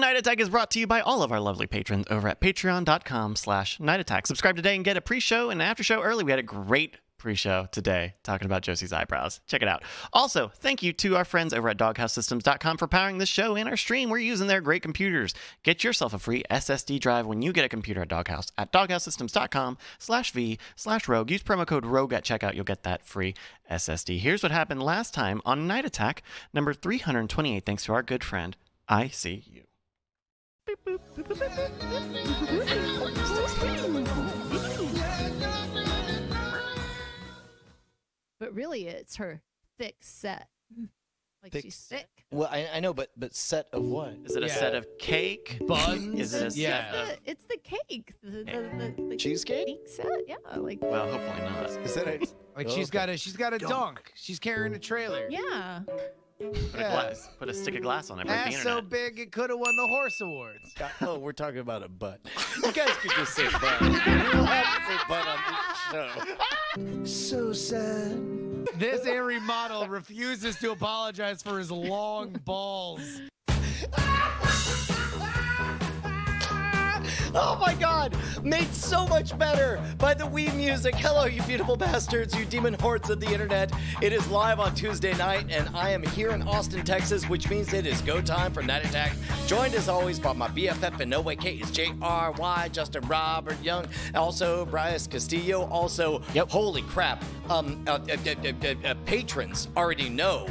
Night Attack is brought to you by all of our lovely patrons over at patreon.com slash night attack. Subscribe today and get a pre-show and an after show early. We had a great pre-show today talking about Josie's eyebrows. Check it out. Also, thank you to our friends over at doghousesystems.com for powering this show and our stream. We're using their great computers. Get yourself a free SSD drive when you get a computer at Doghouse at doghousesystems.com slash V slash rogue. Use promo code rogue at checkout. You'll get that free SSD. Here's what happened last time on Night Attack, number 328, thanks to our good friend, I See You. But really, it's her thick set. Like Thick she's set. thick. Well, I, I know, but but set of what? Is it a Yeah. set of cake? Buns? Is it a Yeah. set of... The- it's the cake. The, the, the, the Cheesecake? cake set. Yeah, like Well, hopefully not. Is that a Like Oh, she's okay. got a she's got a dunk. She's carrying a trailer. yeah. Put a glass. Put a stick of glass on it. Break the Ass so big it could have won the horse awards. Oh, we're talking about a butt. You guys could just say butt. You don't have to say butt on this show. So sad. This Airy model refuses to apologize for his long balls. Oh my god! Made so much better by the Wii music. Hello, you beautiful bastards, you demon hordes of the internet. It is live on Tuesday night, and I am here in Austin, Texas, which means it is go time for Night Attack. Joined as always by my BFF and No Way K is JRY, Justin Robert Young, also Bryce Castillo. Also, Yep. holy crap, um, uh, uh, uh, uh, uh, patrons already know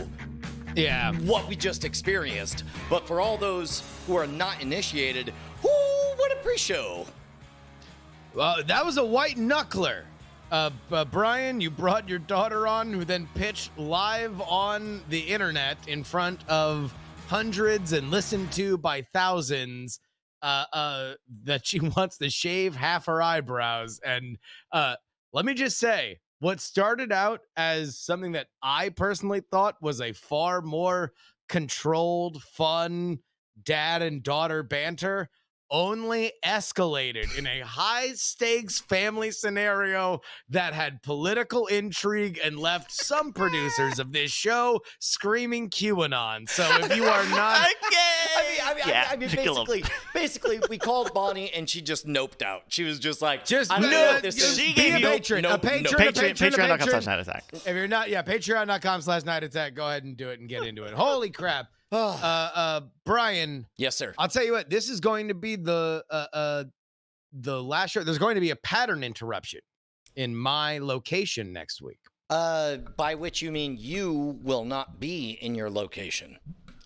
Yeah. what we just experienced. But for all those who are not initiated, whoo, what a pre-show! Well, that was a white knuckler. Uh, uh, Brian, you brought your daughter on, who then pitched live on the internet in front of hundreds and listened to by thousands. Uh, uh, that she wants to shave half her eyebrows, and uh, let me just say, what started out as something that I personally thought was a far more controlled, fun dad and daughter banter only escalated in a high stakes family scenario that had political intrigue and left some producers of this show screaming QAnon. So if you are not I mean, I mean, Yeah, I mean, to kill 'em. basically, basically, we called Bonnie and she just noped out. She was just like, Just I don't no- know what this is. she be gave a patron, Nope, a nope. patron, a Patreon, patron, a patreon.com slash night attack. If you're not, yeah, patreon.com slash night attack, go ahead and do it and get into it. Holy crap. Uh, uh, Brian, yes, sir. I'll tell you what, this is going to be the, uh, uh, the last show. There's going to be a pattern interruption in my location next week. Uh, by which you mean you will not be in your location.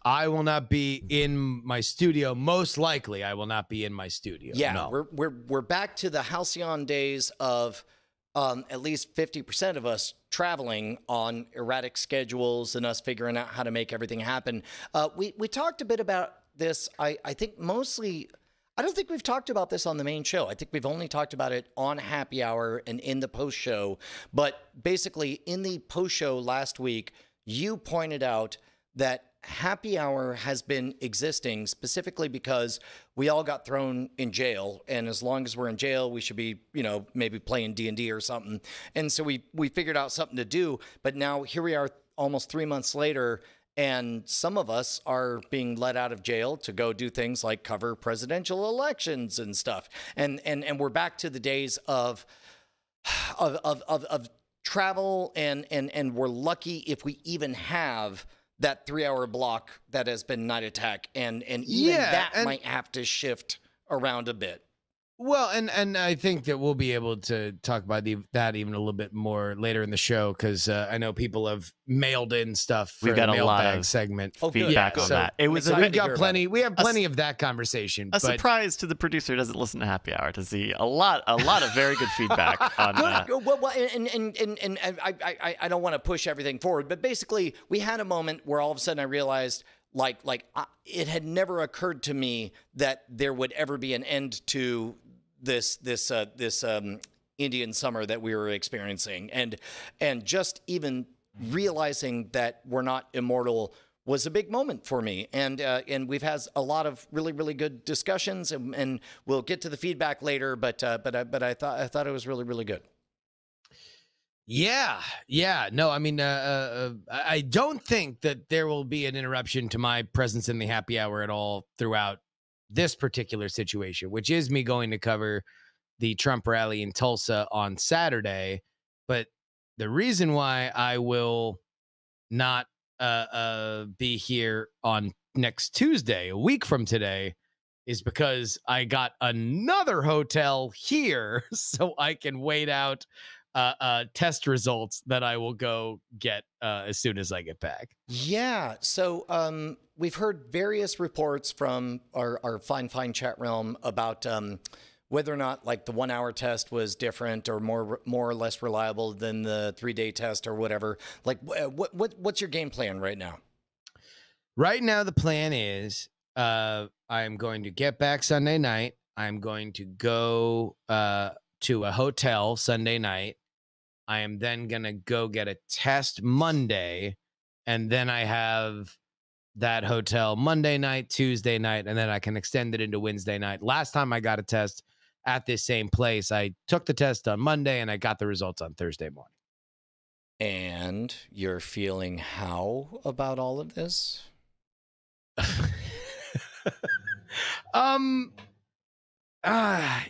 I will not be in my studio. Most likely, I will not be in my studio. Yeah, no. we're we're we're back to the halcyon days of um, at least fifty percent of us traveling on erratic schedules and us figuring out how to make everything happen. Uh, we we talked a bit about this. I I think mostly. I don't think we've talked about this on the main show. I think we've only talked about it on happy hour and in the post show. But basically, in the post show last week, you pointed out that happy hour has been existing specifically because we all got thrown in jail and as long as we're in jail we should be you know maybe playing d&d or something. And so we we figured out something to do but now here we are almost three months later and some of us are being let out of jail to go do things like cover presidential elections and stuff. And and and we're back to the days of of of of, of travel and and and we're lucky if we even have that three hour block that has been night attack and and even Yeah, that and- might have to shift around a bit Well, and and I think that we'll be able to talk about the, that even a little bit more later in the show because uh, I know people have mailed in stuff for We've got the a lot of segment. Oh. Feedback Yeah, on so that. It was a, excited We've to hear got plenty. We have A plenty of that conversation. a but surprise to the producer who doesn't listen to Happy Hour to see a lot, a lot of very good feedback on that. good. Well, well, and and and and, and I, I I- I don't want to push everything forward, but basically, we had a moment where all of a sudden I realized, like, like I, it had never occurred to me that there would ever be an end to this this uh, this um, Indian summer that we were experiencing, and and just even realizing that we're not immortal was a big moment for me. And uh, and we've had a lot of really really good discussions and, and we'll get to the feedback later but uh, but I, but I thought I thought it was really really good. Yeah, yeah. No, I mean, uh, uh, uh, I don't think that there will be an interruption to my presence in the happy hour at all throughout this particular situation, which is me going to cover the Trump rally in Tulsa on Saturday. But the reason why I will not uh, uh, be here on next Tuesday, a week from today, is because I got another hotel here so I can wait out uh, uh, test results that I will go get uh, as soon as I get back. Yeah. So um, we've heard various reports from our, our fine, fine chat realm about um, whether or not like the one hour test was different or more more or less reliable than the three day test or whatever. Like, what, what what's your game plan right now? Right now, the plan is uh, I'm going to get back Sunday night. I'm going to go uh, to a hotel Sunday night. I am then going to go get a test Monday. And then I have that hotel Monday night, Tuesday night, and then I can extend it into Wednesday night. Last time I got a test at this same place, I took the test on Monday and I got the results on Thursday morning. And you're feeling how about all of this? um uh,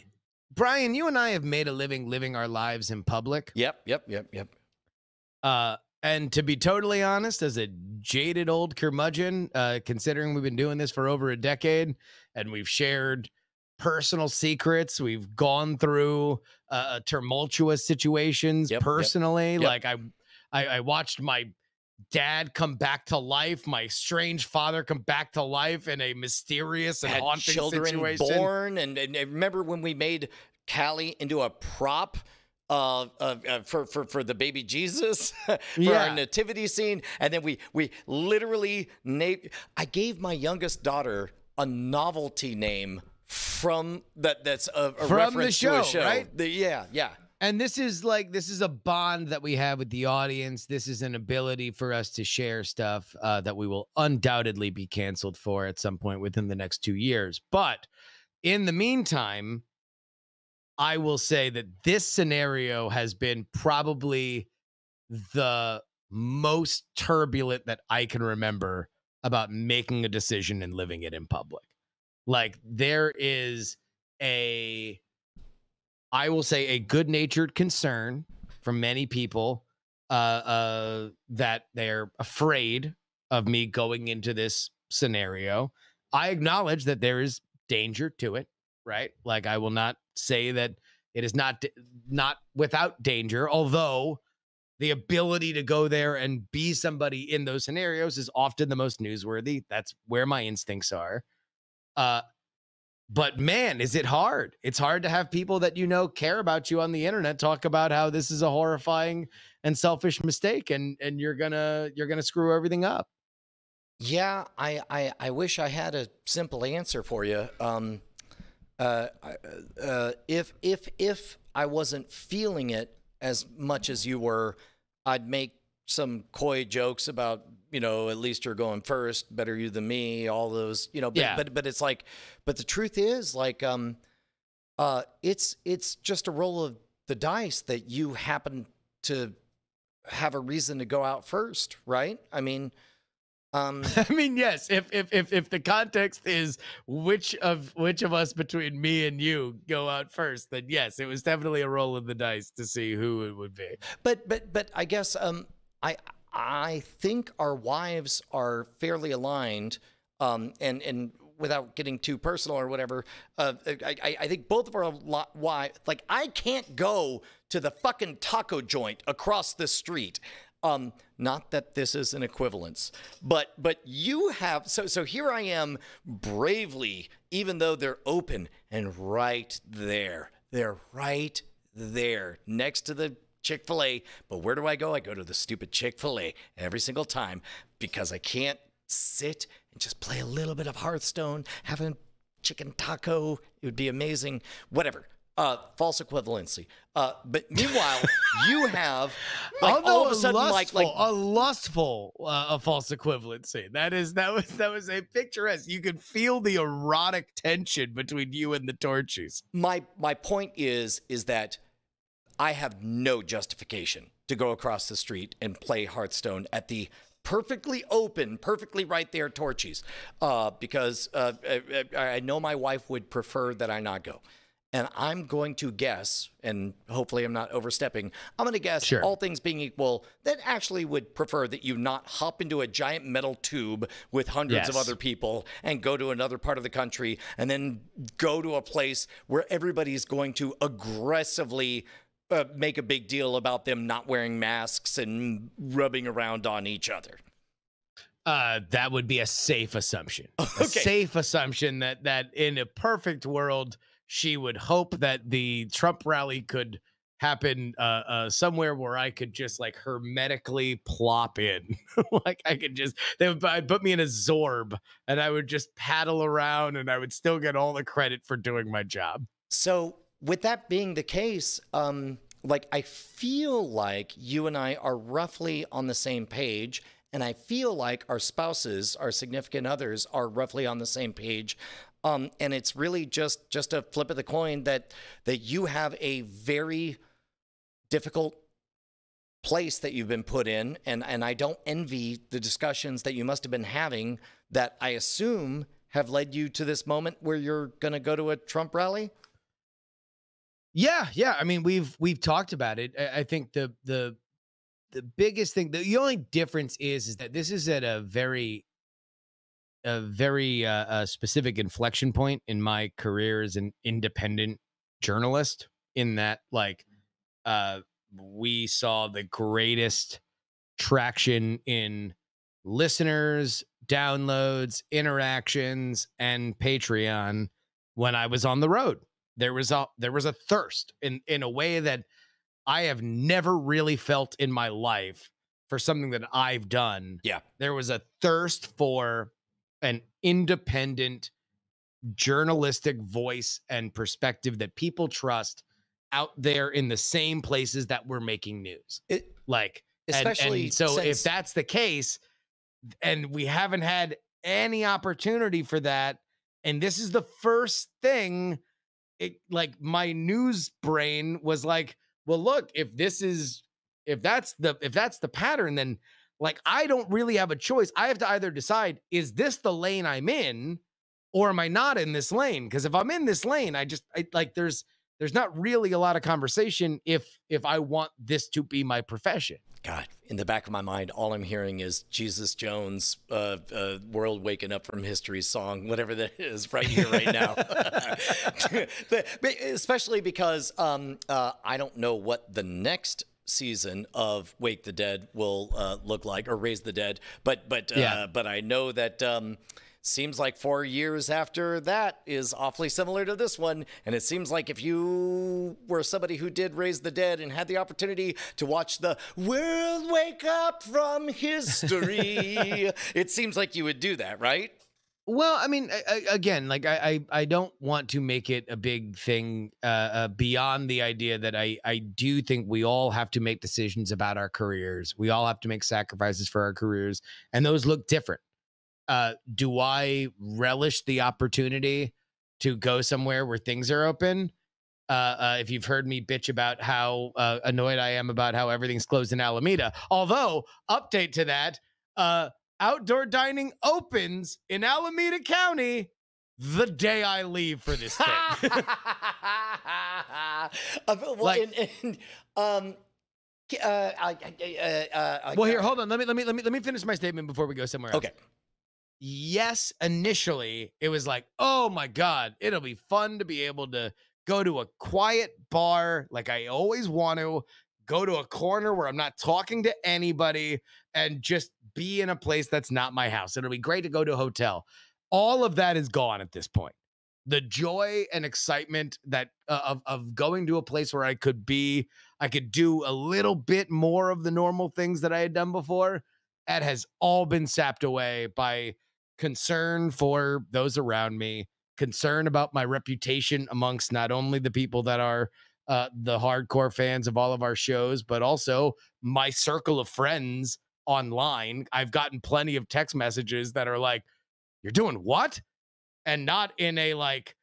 Brian, you and I have made a living living our lives in public. Yep, yep, yep, yep. Uh and to be totally honest, as a jaded old curmudgeon, uh, considering we've been doing this for over a decade and we've shared personal secrets, we've gone through uh, tumultuous situations Yep, yep, personally. yep. Like I, I, I watched my dad come back to life, my strange father come back to life in a mysterious and Had haunting children situation. born, and, and remember when we made Callie into a prop. Uh, uh, uh, for for for the baby Jesus for Yeah. our nativity scene, and then we we literally na- I gave my youngest daughter a novelty name from that that's a, a From the reference to show, a show. right? The- yeah, yeah. And this is like this is a bond that we have with the audience. This is an ability for us to share stuff uh, that we will undoubtedly be canceled for at some point within the next two years. But in the meantime, I will say that this scenario has been probably the most turbulent that I can remember about making a decision and living it in public. Like there is a I will say a good natured concern from many people uh, uh, that they're afraid of me going into this scenario. I acknowledge that there is danger to it, right? Like I will not say that it is not not without danger, although the ability to go there and be somebody in those scenarios is often the most newsworthy. That's where my instincts are. Uh, but man, is it hard? It's hard to have people that you know care about you on the internet talk about how this is a horrifying and selfish mistake, and and you're gonna you're gonna screw everything up. Yeah, I, I, I wish I had a simple answer for you. Um, uh, uh, if if if I wasn't feeling it as much as you were, I'd make some coy jokes about you know at least you're going first, better you than me, all those you know. But Yeah. but, but it's like, but the truth is like, um, uh, it's it's just a roll of the dice that you happen to have a reason to go out first, right? I mean. Um, I mean, yes, if if if if the context is which of which of us between me and you go out first, then yes, it was definitely a roll of the dice to see who it would be. But but but I guess um I I think our wives are fairly aligned um and and without getting too personal or whatever uh I I, think both of our lot why like I can't go to the fucking taco joint across the street. Um, not that this is an equivalence, but but you have so so here I am bravely, even though they're open and right there, they're right there next to the Chick fil A. But where do I go? I go to the stupid Chick fil A every single time because I can't sit and just play a little bit of Hearthstone, have a chicken taco. It would be amazing. Whatever. Uh, false equivalency. Uh, but meanwhile, you have like Although all of a sudden, like lustful, like a lustful, uh, a false equivalency. That is that was that was a picturesque. You could feel the erotic tension between you and the Torchy's. my my point is is that I have no justification to go across the street and play Hearthstone at the perfectly open, perfectly right there, Torchy's, uh, because uh, I, I know my wife would prefer that I not go. And I'm going to guess, and hopefully I'm not overstepping, I'm going to guess, Sure. all things being equal, that actually would prefer that you not hop into a giant metal tube with hundreds of other people and go to another part of the country and then go to a place where everybody's going to aggressively uh, make a big deal about them not wearing masks and rubbing around on each other. Uh, that would be a safe assumption. A safe assumption that that in a perfect world, she would hope that the Trump rally could happen uh, uh, somewhere where I could just like hermetically plop in. like I could just they would I'd put me in a zorb and I would just paddle around and I would still get all the credit for doing my job. So, with that being the case, um, like I feel like you and I are roughly on the same page, and I feel like our spouses, our significant others, are roughly on the same page. Um, and it's really just just a flip of the coin that that you have a very difficult place that you've been put in, and and I don't envy the discussions that you must have been having that I assume have led you to this moment where you're going to go to a Trump rally. Yeah, yeah. I mean, we've we've talked about it. I, I think the the the biggest thing, the, the only difference is is that this is at a very a very uh, uh, specific inflection point in my career as an independent journalist. In that, like, uh, we saw the greatest traction in listeners, downloads, interactions, and Patreon when I was on the road there was a there was a thirst in in a way that I have never really felt in my life for something that I've done. Yeah. There was a thirst for an independent journalistic voice and perspective that people trust out there in the same places that we're making news. It, Like especially and, so if that's the case and we haven't had any opportunity for that and this is the first thing it like my news brain was like well look if this is if that's the if that's the pattern then like i don't really have a choice. I have to either decide is this the lane i'm in or am i not in this lane? Because if i'm in this lane i just I, like there's there's not really a lot of conversation if if i want this to be my profession God, in the back of my mind, all I'm hearing is Jesus Jones, uh, uh, "World Waking Up from History" song, whatever that is, right here, right now. Especially because um, uh, I don't know what the next season of Wake the Dead will uh, look like, or Raise the Dead. But but uh, Yeah. but I know that. Um, Seems like four years after that is awfully similar to this one. And it seems like if you were somebody who did Raise the Dead and had the opportunity to watch the world wake up from history, it seems like you would do that, right? Well, I mean, I, I, again, like I, I, I don't want to make it a big thing uh, uh, beyond the idea that I, I do think we all have to make decisions about our careers. We all have to make sacrifices for our careers, and those look different. Uh, do I relish the opportunity to go somewhere where things are open? Uh, uh, if you've heard me bitch about how uh, annoyed I am about how everything's closed in Alameda, although update to that, uh, outdoor dining opens in Alameda County the day I leave for this thing. Uh, well, Like- and, and, um, uh, I- I- uh, uh, well, here, hold on. Let me let me let me let me finish my statement before we go somewhere else. Okay. Yes, initially it was like, oh my god, it'll be fun to be able to go to a quiet bar like I always want to. Go to a corner where I'm not talking to anybody and just be in a place that's not my house. It'll be great to go to a hotel. All of that is gone at this point. The joy and excitement that uh, of of going to a place where I could be, I could do a little bit more of the normal things that I had done before. That has all been sapped away by concern for those around me, concern about my reputation amongst not only the people that are uh, the hardcore fans of all of our shows, but also my circle of friends online. I've gotten plenty of text messages that are like, "You're doing what?" and not in a like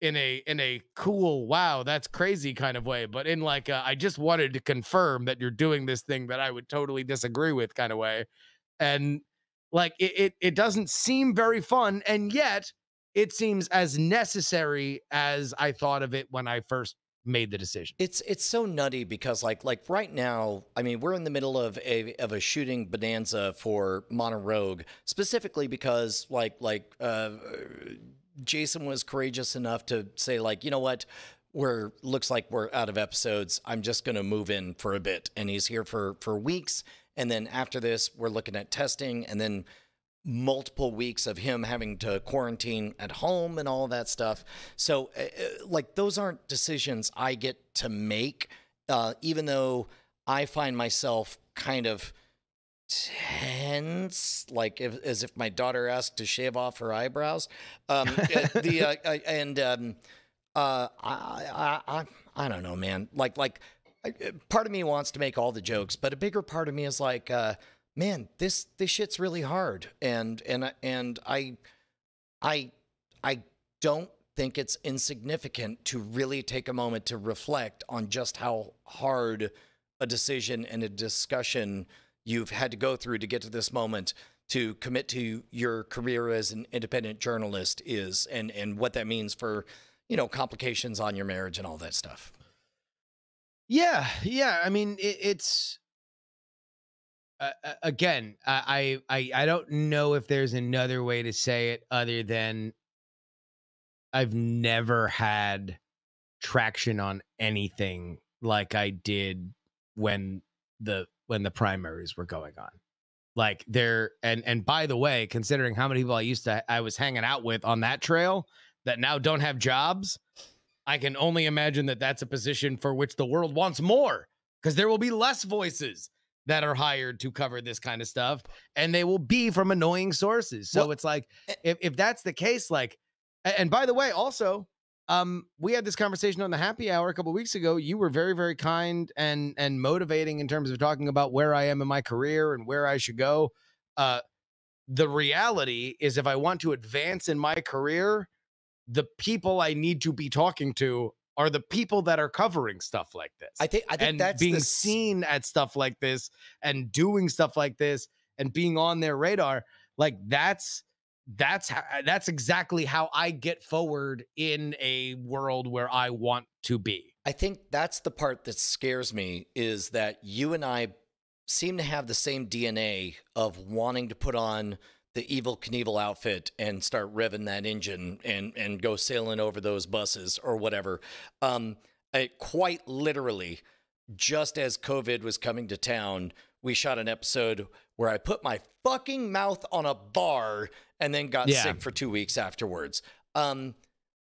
in a in a cool wow that's crazy kind of way but in like a, I just wanted to confirm that you're doing this thing that i would totally disagree with kind of way and like it, it it doesn't seem very fun and yet it seems as necessary as i thought of it when i first made the decision. It's it's so nutty because like like right now, I mean, we're in the middle of a of a shooting bonanza for Modern Rogue, specifically because like like uh, Jason was courageous enough to say like, you know what, we're looks like we're out of episodes. I'm just gonna move in for a bit, and he's here for for weeks, and then after this, we're looking at testing, and then multiple weeks of him having to quarantine at home and all that stuff. So, uh, uh, like, those aren't decisions I get to make, uh, even though I find myself kind of tense, like if, as if my daughter asked to shave off her eyebrows. Um, uh, the uh, and um, uh, I, I I I don't know, man. Like like part of me wants to make all the jokes, but a bigger part of me is like, uh, man, this this shit's really hard, and and I- and I I I don't think it's insignificant to really take a moment to reflect on just how hard a decision and a discussion you've had to go through to get to this moment to commit to your career as an independent journalist is and and what that means for you know complications on your marriage and all that stuff Yeah, yeah. I mean, it, it's uh, again. I, I I I don't know if there's another way to say it other than I've never had traction on anything like I did when the when the primaries were going on. Like there and and by the way, considering how many people I used to I was hanging out with on that trail that now don't have jobs, I can only imagine that that's a position for which the world wants more because there will be less voices that are hired to cover this kind of stuff and they will be from annoying sources. So Well, it's like eh if if that's the case like and by the way also um we had this conversation on the happy hour a couple weeks ago you were very very kind and and motivating in terms of talking about where i am in my career and where i should go uh the reality is if i want to advance in my career the people i need to be talking to are the people that are covering stuff like this i think i think and that's being the seen at stuff like this and doing stuff like this and being on their radar like that's that's how, uh, that's exactly how i get forward in a world where i want to be. I think that's the part that scares me is that you and I seem to have the same DNA of wanting to put on the evil Knievel outfit and start revving that engine and and go sailing over those buses or whatever. Um, I, quite literally, just as COVID was coming to town, we shot an episode where I put my fucking mouth on a bar and then got Yeah. sick for two weeks afterwards. Um,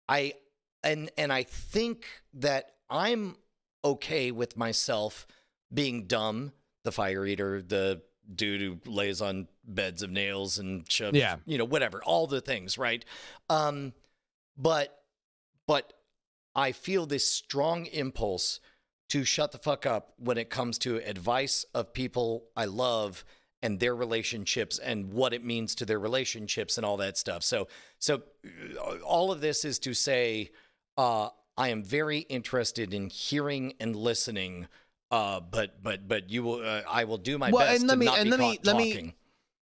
I and and I think that I'm okay with myself being dumb, the fire eater, the dude who lays on beds of nails and shoves, Yeah. you know, whatever, all the things, right? Um, but but I feel this strong impulse to shut the fuck up when it comes to advice of people I love and their relationships and what it means to their relationships and all that stuff. So so uh, all of this is to say uh I am very interested in hearing and listening uh but but but you will uh, I will do my Well, best and let to me- and let me- caught let me-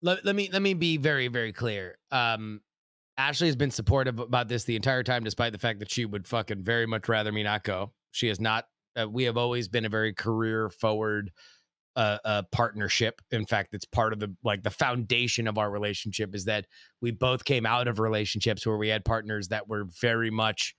let, let me let me be very very clear. Um ashley has been supportive about this the entire time despite the fact that she would fucking very much rather me not go. She has not uh, we have always been a very career forward uh, uh partnership. In fact it's part of the like the foundation of our relationship is that we both came out of relationships where we had partners that were very much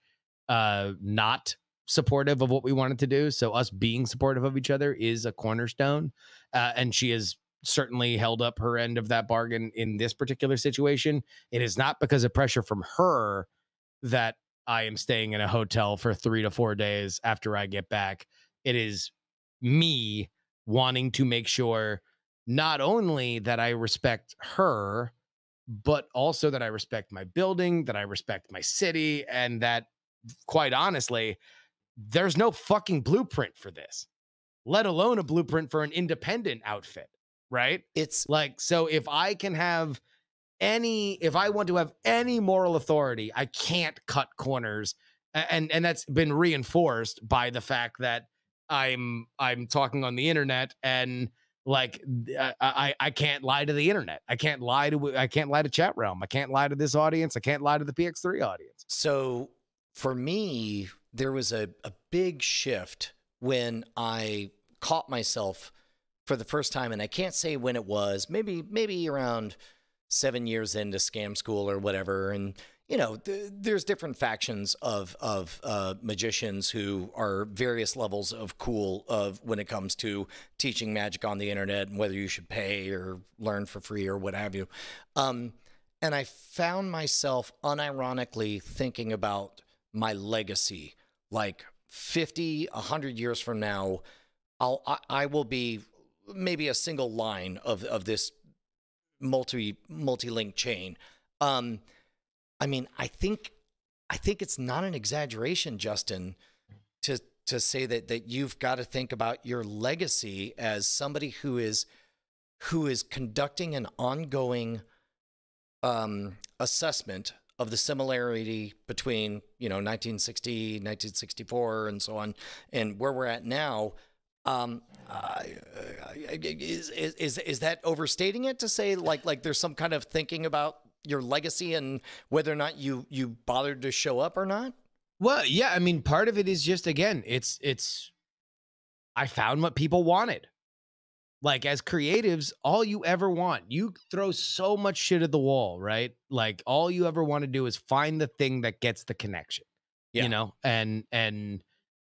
uh not supportive of what we wanted to do so us being supportive of each other is a cornerstone uh, and she has certainly held up her end of that bargain in this particular situation. It is not because of pressure from her that I am staying in a hotel for three to four days after I get back. It is me wanting to make sure not only that I respect her, but also that I respect my building, that I respect my city, and that quite honestly, there's no fucking blueprint for this, let alone a blueprint for an independent outfit, right? It's Like, so if I can have any, if I want to have any moral authority, I can't cut corners. And and that's been reinforced by the fact that I'm I'm talking on the internet and Like I, I I can't lie to the internet. I can't lie to I can't lie to chat realm. I can't lie to this audience. I can't lie to the PX3 audience. So for me, there was a, a big shift when I caught myself for the first time, and I can't say when it was. Maybe maybe around seven years into scam school or whatever, and you know, th- there's different factions of of uh, magicians who are various levels of cool of when it comes to teaching magic on the internet and whether you should pay or learn for free or what have you. Um, and I found myself unironically thinking about my legacy, like 50, 100 years from now, I'll I, I will be maybe a single line of of this multi multi link chain. Um, I mean, I think I think it's not an exaggeration, Justin, to to say that that you've got to think about your legacy as somebody who is who is conducting an ongoing um, assessment of the similarity between you know 1960 1964 and so on and where we're at now um, uh, is, is is is that overstating it to say like like there's some kind of thinking about your legacy and whether or not you you bothered to show up or not? Well, yeah, I mean, part of it is just again, it's it's I found what people wanted. Like as creatives, all you ever want, you throw so much shit at the wall, right? Like all you ever want to do is find the thing that gets the connection. Yeah. You know, and and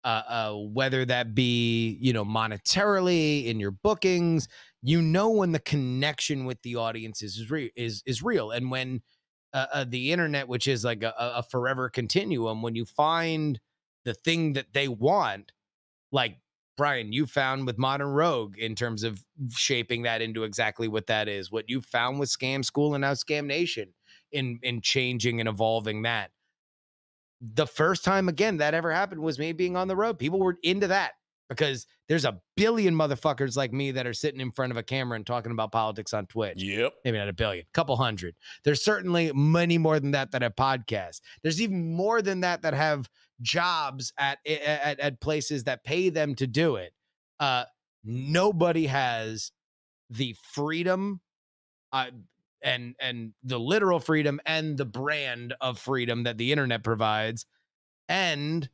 uh, uh, whether that be you know monetarily in your bookings, you know when the connection with the audience is is real, is, is real, and when uh, uh, the internet, which is like a, a forever continuum, when you find the thing that they want, like Brian, you found with Modern Rogue in terms of shaping that into exactly what that is. What you found with Scam School and now Scam Nation in in changing and evolving that. The first time again that ever happened was me being on the road. People were into that because there's a billion motherfuckers like me that are sitting in front of a camera and talking about politics on Twitch. Yep. Maybe not a billion, couple hundred. There's certainly many more than that that have podcasts. There's even more than that that have jobs at at, at places that pay them to do it. Uh, nobody has the freedom, uh, and and the literal freedom and the brand of freedom that the internet provides, and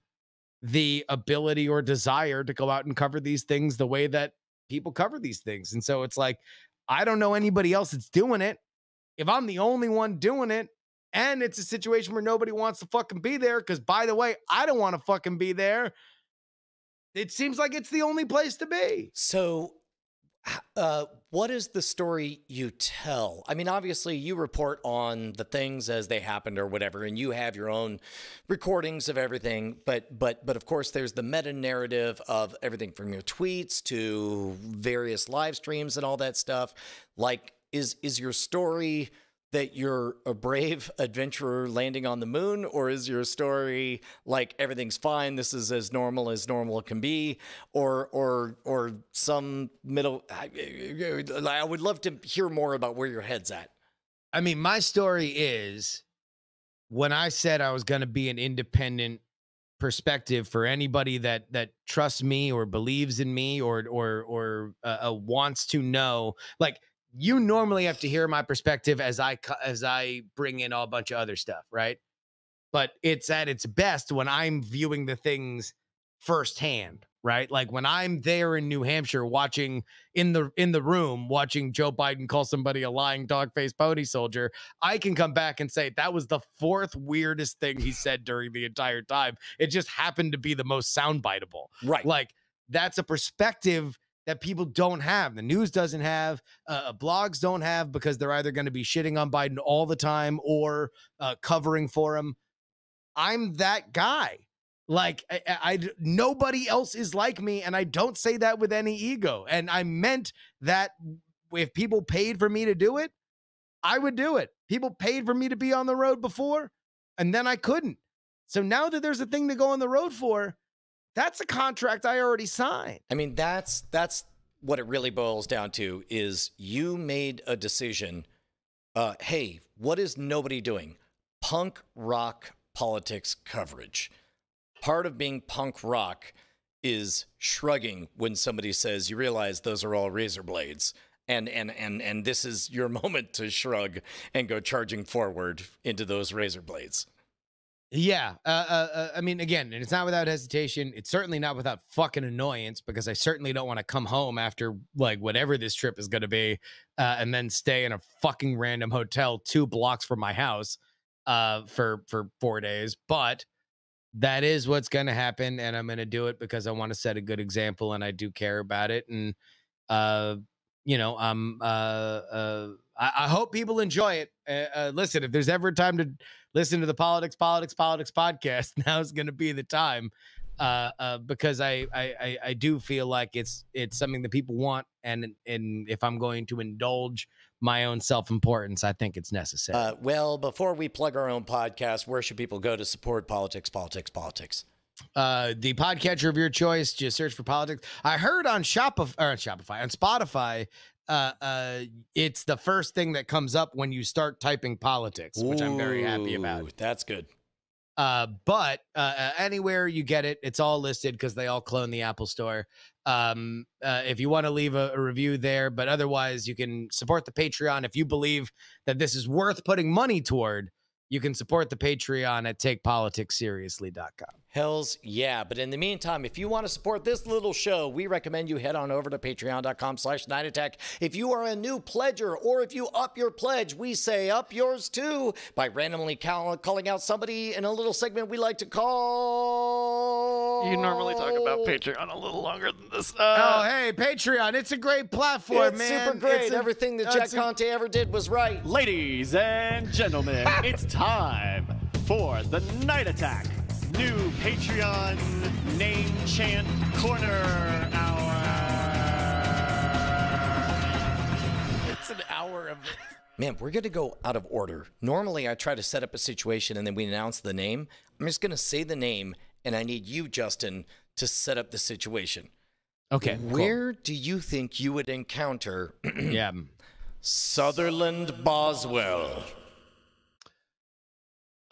the ability or desire to go out and cover these things the way that people cover these things. And so it's like, I don't know anybody else that's doing it. If I'm the only one doing it, and it's a situation where nobody wants to fucking be there, because by the way, I don't want to fucking be there. It seems like it's the only place to be. So, uh, what is the story you tell? I mean, obviously, you report on the things as they happened or whatever, and you have your own recordings of everything. But, but, but of course, there's the meta narrative of everything from your tweets to various live streams and all that stuff. Like, is is your story? That you're a brave adventurer landing on the moon, or is your story like everything's fine, this is as normal as normal can be, or or or some middle? I would love to hear more about where your head's at. I mean, my story is when I said I was going to be an independent perspective for anybody that that trusts me or believes in me or or or uh, uh wants to know like you normally have to hear my perspective as I as I bring in a bunch of other stuff, right? But it's at its best when I'm viewing the things firsthand, right? Like when I'm there in New Hampshire watching in the in the room watching Joe Biden call somebody a lying dog-faced pony soldier, I can come back and say that was the fourth weirdest thing he said during the entire time. It just happened to be the most soundbiteable. Right. Like that's a perspective that people don't have. The news doesn't have, uh, uh blogs don't have because they're either going to be shitting on Biden all the time or uh, covering for him. I'm that guy. Like I, I, nobody else is like me, and I don't say that with any ego. And I meant that if people paid for me to do it, I would do it. People paid for me to be on the road before, and then I couldn't. So now that there's a thing to go on the road for, that's a contract I already signed. I mean, that's that's what it really boils down to is you made a decision. Uh, hey, what is nobody doing? Punk rock politics coverage. Part of being punk rock is shrugging when somebody says, "You realize those are all razor blades." And, and and and this is your moment to shrug and go charging forward into those razor blades. Yeah, uh, uh, uh, I mean, again, and it's not without hesitation. It's certainly not without fucking annoyance because I certainly don't want to come home after like whatever this trip is going to be, uh, and then stay in a fucking random hotel two blocks from my house, uh, for for four days. But that is what's going to happen, and I'm going to do it because I want to set a good example, and I do care about it, and uh, you know, I'm I, I hope people enjoy it. Listen, if there's ever time to listen to the politics, politics, politics podcast, now is going to be the time. Uh, uh, because I, I, I, I do feel like it's it's something that people want, and and if I'm going to indulge my own self importance, I think it's necessary. Uh, well, before we plug our own podcast, where should people go to support politics, politics, politics? uh the podcatcher of your choice just search for politics i heard on shopify or on shopify on spotify uh uh it's the first thing that comes up when you start typing politics which i'm very happy about. That's good. uh but uh, uh anywhere you get it it's all listed because they all clone the apple store. Um uh, if you want to leave a, a review there but otherwise you can support the patreon. If you believe that this is worth putting money toward you can support the patreon at takepoliticsseriously.com Hells yeah. But in the meantime, if you want to support this little show, we recommend you head on over to patreon.com slash night attack. If you are a new pledger or if you up your pledge, we say up yours too by randomly call- calling out somebody in a little segment we like to call. You normally talk about Patreon a little longer than this. Oh, Uh, hey, Patreon. It's a great platform, It's man. super great. It's a- Everything that uh, Jack a- Conte ever did was right. Ladies and gentlemen, it's time for the Night Attack new Patreon name chant corner hour. It's an hour of Man, we're going to go out of order. Normally, I try to set up a situation and then we announce the name. I'm just going to say the name, and I need you, Justin, to set up the situation. Okay. cool. Where do you think you would encounter Yeah. Sutherland Boswell?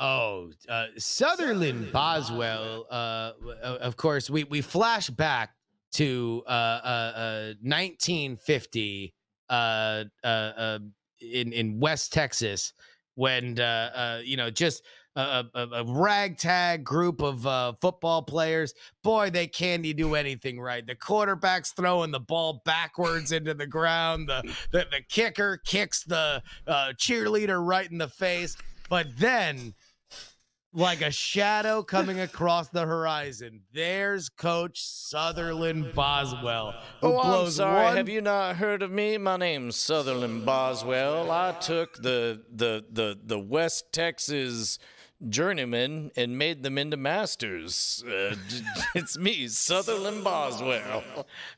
Oh, uh, Sutherland Boswell. Uh, uh, of course, we we flash back to uh, uh, uh 1950 uh, uh, uh, in in West Texas when uh, uh, you know just a, a, a ragtag group of uh, football players. Boy, they can't do anything right. The quarterback's throwing the ball backwards into the ground. The the, the kicker kicks the uh, cheerleader right in the face. But then, like a shadow coming across the horizon, there's Coach Sutherland Boswell, who Oh, I'm sorry. one Have you not heard of me? My name's Sutherland Boswell. I took the the the the West Texas journeymen and made them into masters. Uh, it's me, Sutherland Boswell.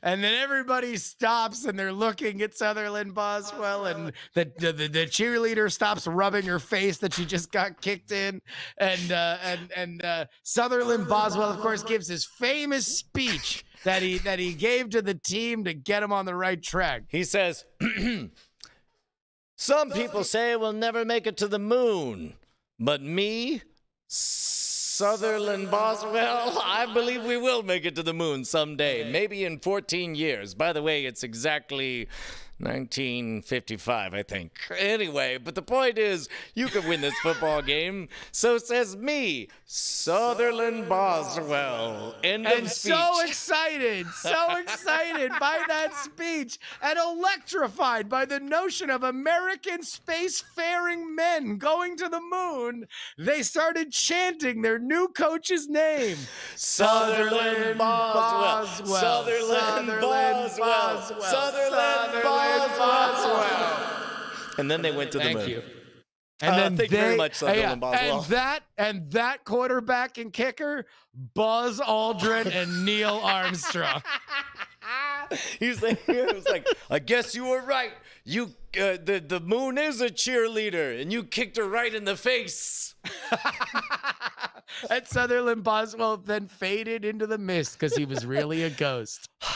And then everybody stops and they're looking at Sutherland Boswell, and the the, the, the cheerleader stops rubbing her face that she just got kicked in, and uh, and and uh, Sutherland Boswell, of course, gives his famous speech that he that he gave to the team to get him on the right track. He says, Some people say we'll never make it to the moon, but me, Sutherland Boswell, I believe we will make it to the moon someday, maybe in 14 years. By the way, it's exactly 1955, I think. Anyway, but the point is, you could win this football game. So says me, Sutherland Boswell. End and of speech. so excited, so excited by that speech, and electrified by the notion of American spacefaring men going to the moon, they started chanting their new coach's name. Sutherland Boswell. Sutherland Boswell. Sutherland Boswell. Sutherland Boswell. Sutherland Sutherland Boswell. And then they went to the Thank moon. you. And Uh, then thank you very they- much, Sutherland yeah, Boswell. And that and that quarterback and kicker, Buzz Aldrin and Neil Armstrong. He was like, he was like, I guess you were right. You, uh, the the moon is a cheerleader, and you kicked her right in the face. and Sutherland Boswell then faded into the mist because he was really a ghost.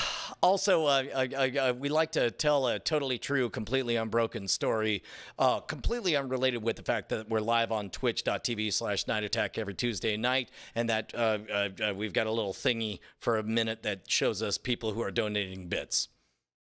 Also, uh, uh, uh, uh, we like to tell a totally true, completely unbroken story, uh, completely unrelated with the fact that we're live on twitch.tv slash night attack every Tuesday night, and that uh, uh, uh, we've got a little thingy for a minute that shows us people who are donating bits.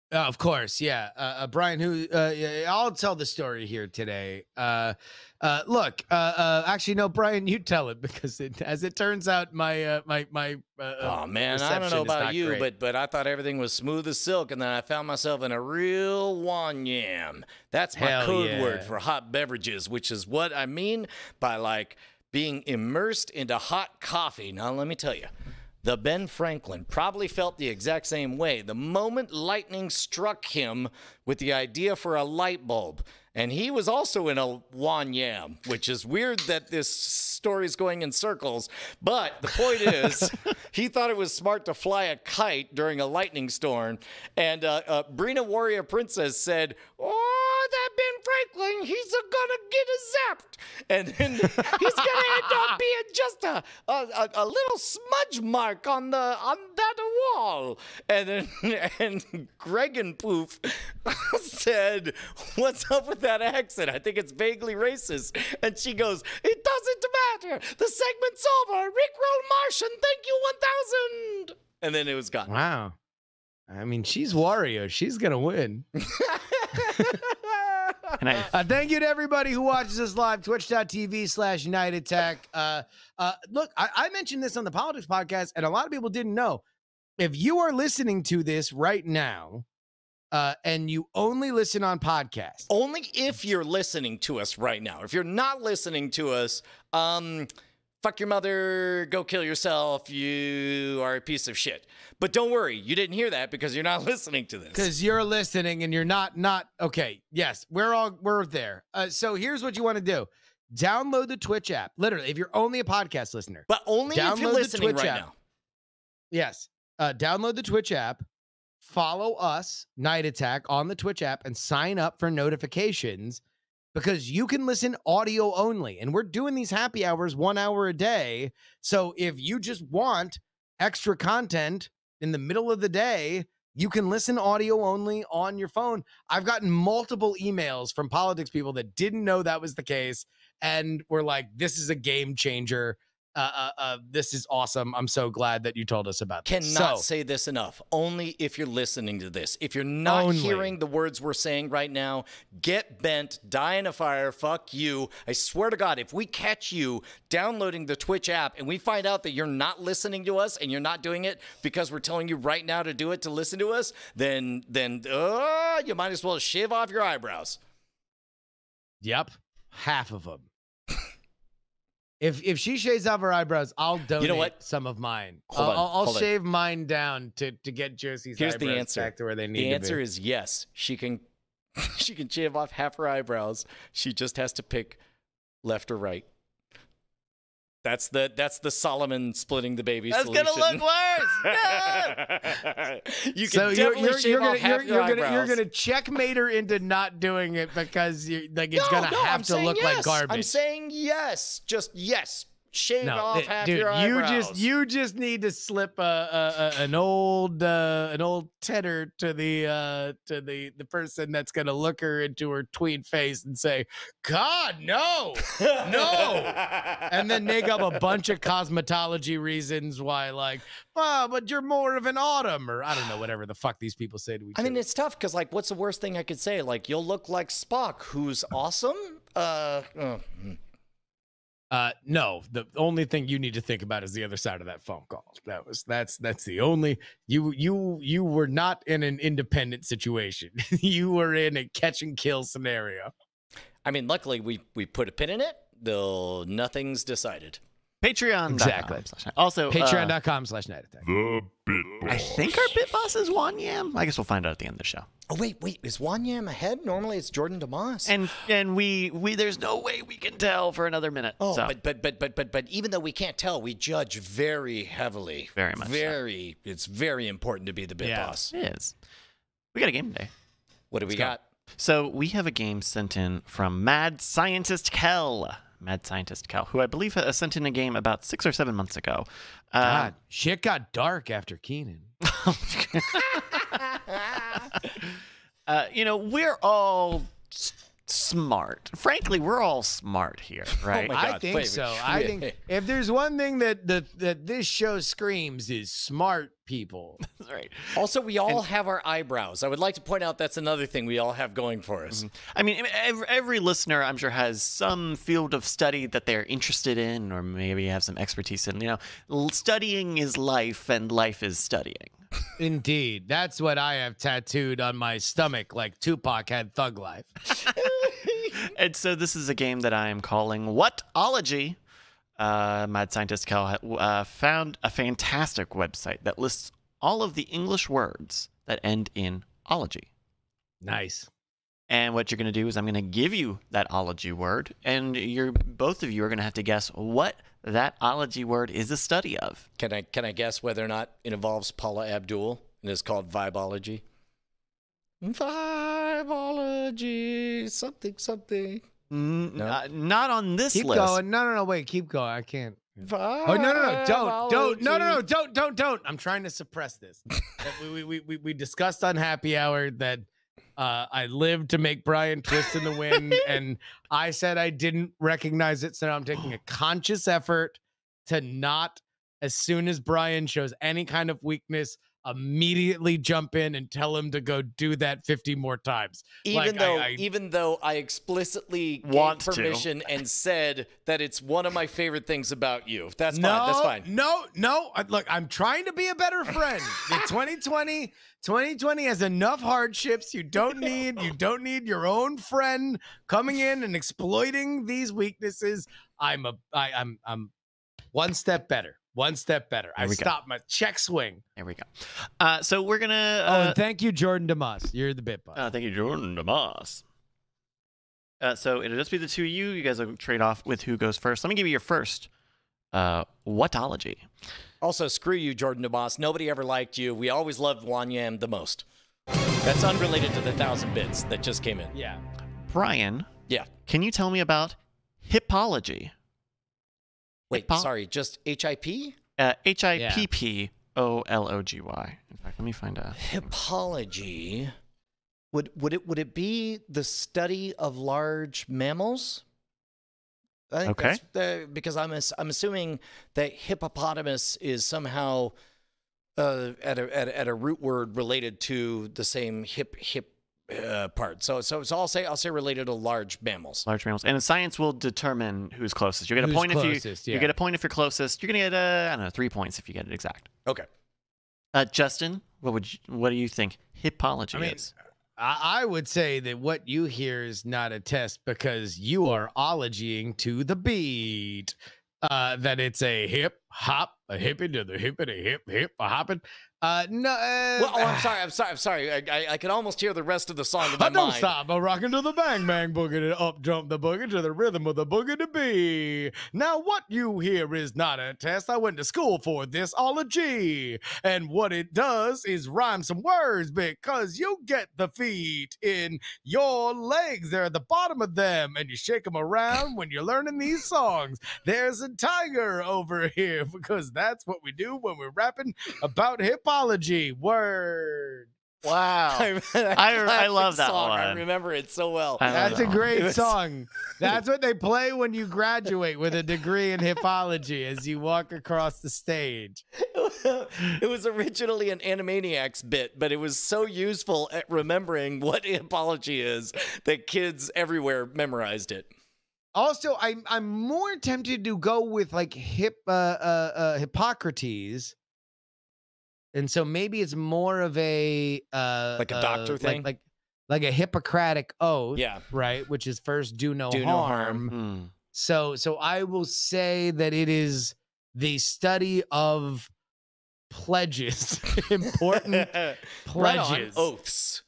Uh, of course, yeah. Uh, uh, Brian, who uh, I'll tell the story here today. Uh, uh, look, uh, uh, actually, no, Brian, you tell it because it, as it turns out, my uh, my my. Uh, Oh man, I don't know about you, great. but but I thought everything was smooth as silk, and then I found myself in a real wanyam. That's my Hell code word for hot beverages, which is what I mean by like being immersed into hot coffee. Now let me tell you. The Ben Franklin probably felt the exact same way the moment lightning struck him with the idea for a light bulb. And he was also in a wanyam, which is weird that this story is going in circles. But the point is, he thought it was smart to fly a kite during a lightning storm. And uh, uh, Brina Warrior Princess said, Oh, He's gonna get a zapped. And then he's gonna end up being just a, a, a, a little smudge mark on the on that wall. And then and Greg and Poof said, What's up with that accent? I think it's vaguely racist. And she goes, It doesn't matter. The segment's over. Rickroll Martian, thank you 1000. And then it was gone. wow. I mean, she's Wario. She's gonna win. And I, Uh, thank you to everybody who watches us live, twitch.tv slash night attack. Uh, uh, look, I, I mentioned this on the politics podcast, and a lot of people didn't know. If you are listening to this right now, uh, and you only listen on podcast, Only if you're listening to us right now. If you're not listening to us, um, fuck your mother, go kill yourself. You are a piece of shit. But don't worry, you didn't hear that because you're not listening to this. because you're listening and you're not not okay. Yes, we're all we're there. Uh, so here's what you want to do: download the Twitch app. Literally, if you're only a podcast listener, But only if you're the listening right app. now. Yes. Uh, download the Twitch app, follow us, Night Attack, on the Twitch app, and sign up for notifications because you can listen audio only. And we're doing these happy hours one hour a day. So if you just want extra content in the middle of the day, you can listen audio only on your phone. I've gotten multiple emails from politics people that didn't know that was the case and were like, this is a game changer. Uh, uh, uh, this is awesome. I'm so glad that you told us about this. Cannot So, say this enough. Only if you're listening to this. If you're not Only. hearing the words we're saying right now, get bent, die in a fire, fuck you. I swear to God, if we catch you downloading the Twitch app and we find out that you're not listening to us and you're not doing it because we're telling you right now to do it to listen to us, then then uh, you might as well shave off your eyebrows. yep, half of them. If if she shaves off her eyebrows, I'll donate what? some of mine. Hold I'll, on, I'll, I'll on. shave mine down to to get Josie's Here's the eyebrows answer. back to where they need it. The answer is yes. She can she can shave off half her eyebrows. She just has to pick left or right. That's the that's the Solomon splitting the baby that's solution. gonna look worse. No! you can so you're definitely you're, shave you're off gonna half you're, your you're gonna you're gonna checkmate her into not doing it because you like it's no, gonna no, have I'm to saying look yes. like garbage. I'm saying yes. Just yes. Shave no, off th- half dude, your you just you just need to slip a, a, a an old uh, an old tedder to the uh, to the the person that's gonna look her into her tweed face and say, "God, no!" no. and then make up a bunch of cosmetology reasons why, like, oh, but you're more of an autumn, or I don't know, whatever the fuck these people say to each I mean, it's tough because, like, what's the worst thing I could say? Like, you'll look like Spock, who's awesome. Uh, uh, hmm. Uh, no, the only thing you need to think about is the other side of that phone call. That was that's that's the only you you you were not in an independent situation. you were in a catch and kill scenario. I mean, luckily we we put a pin in it. Though nothing's decided. Patreon. Exactly. Also, uh, Patreon.com slash night attack. The Bit Boss. I think our bit boss is Juan Yam. I guess we'll find out at the end of the show. Oh wait, wait, is Wanyam ahead? Normally it's Jordan DeMoss. And and we we there's no way we can tell for another minute. oh, so. but but but but but but even though we can't tell, we judge very heavily. Very much so. Very. It's very important to be the bit Yeah. boss. it is. We got a game today. What do we go. got? So we have a game sent in from Mad Scientist Kel. Mad Scientist Cal, who I believe uh, sent in a game about six or seven months ago. Uh, God, shit got dark after Keenan. Uh, you know, we're all s- smart. Frankly, we're all smart here, oh right? my I think wait, so. wait. I think if there's one thing that that that this show screams is smart people. That's right. Also, we all have our eyebrows. I would like to point out that's another thing we all have going for us. Mm-hmm. I mean, every, every listener, I'm sure, has some field of study that they're interested in, or maybe have some expertise in. You know, studying is life, and life is studying. Indeed, that's what I have tattooed on my stomach, like Tupac had Thug Life. and so this is a game that I am calling Whatology. Uh, mad scientist Cal uh, found a fantastic website that lists all of the English words that end in ology. Nice. And what you're going to do is I'm going to give you that ology word, and you're both of you are going to have to guess what that ology word is a study of. Can I can I guess whether or not it involves Paula Abdul and is called vibology? Vibology, something, something. N- No. uh, not on this Keep list. going. No, no, no. Wait. Keep going. I can't. Oh no, no, no! Don't, don't, no, no, no! Don't, don't, don't! I'm trying to suppress this. We, we, we, we discussed on Happy Hour that uh, I lived to make Brian twist in the wind, and I said I didn't recognize it, so now I'm taking a conscious effort to not, as soon as Brian shows any kind of weakness, immediately jump in and tell him to go do that 50 more times. Even Like, though, I- even though I explicitly Want gave to. permission and said that it's one of my favorite things about you. That's no, fine. That's fine. No, no. Look, I'm trying to be a better friend. The 2020, 2020 has enough hardships. You don't need, you don't need your own friend coming in and exploiting these weaknesses. I'm a, I, I'm, I'm one step better. One step better. I There go. stopped my check swing. There we go. Uh, so we're gonna. oh, Uh, and thank you, Jordan DeMoss. You're the bit boss. uh, thank you, Jordan DeMoss. Uh, so it'll just be the two of you. You guys will trade off with who goes first. Let me give you your first. Uh, whatology? Also, screw you, Jordan DeMoss. Nobody ever liked you. We always loved Wanyam the most. That's unrelated to the thousand bits that just came in. yeah. Brian, Yeah. can you tell me about hippology? Wait, Hippo- sorry, just HIP? Uh, H I P P O L O G Y. In fact, let me find a. Hippology. Would would it would it be the study of large mammals? I think Okay. that's, uh, because I'm ass- I'm assuming that hippopotamus is somehow uh, at a at a, at a root word related to the same hip hip uh, part. So so so I'll say I'll say related to large mammals. large mammals. And science will determine who's closest. You get a Who's point if you yeah. you get a point if you're closest. You're gonna get uh, I don't know three points if you get it exact. Okay. Uh, Justin, what would you, what do you think hippology I mean, is? I, I would say that what you hear is not a test because you are ologying to the beat. Uh, that it's a hip hop, a hippie to the hip and a hip hip a hopping. Uh, no. Uh, Well, oh, I'm sorry. I'm sorry. I'm sorry. I, I, I can almost hear the rest of the song in my I don't mind. stop a rocking to the bang bang boogie to up jump the boogie to the rhythm of the boogie to be. Now what you hear is not a test. I went to school for this ology, and what it does is rhyme some words because you get the feet in your legs. They're at the bottom of them, and you shake them around when you're learning these songs. There's a tiger over here because that's what we do when we're rapping about hipology. Word. Wow. I, I- I love that song. I remember it so well. I That's a one. great It was- song. That's what they play when you graduate with a degree in hippology as you walk across the stage. it was originally an Animaniacs bit, but it was so useful at remembering what apology is that kids everywhere memorized it. Also, I'm I'm more tempted to go with like hip uh, uh, uh Hippocrates. And so maybe it's more of a uh Like a uh, doctor like- thing? like like a Hippocratic oath, Yeah. right? Which is first do no Do no harm. harm. Hmm. So so I will say that it is the study of pledges, important Right pledges, Oaths.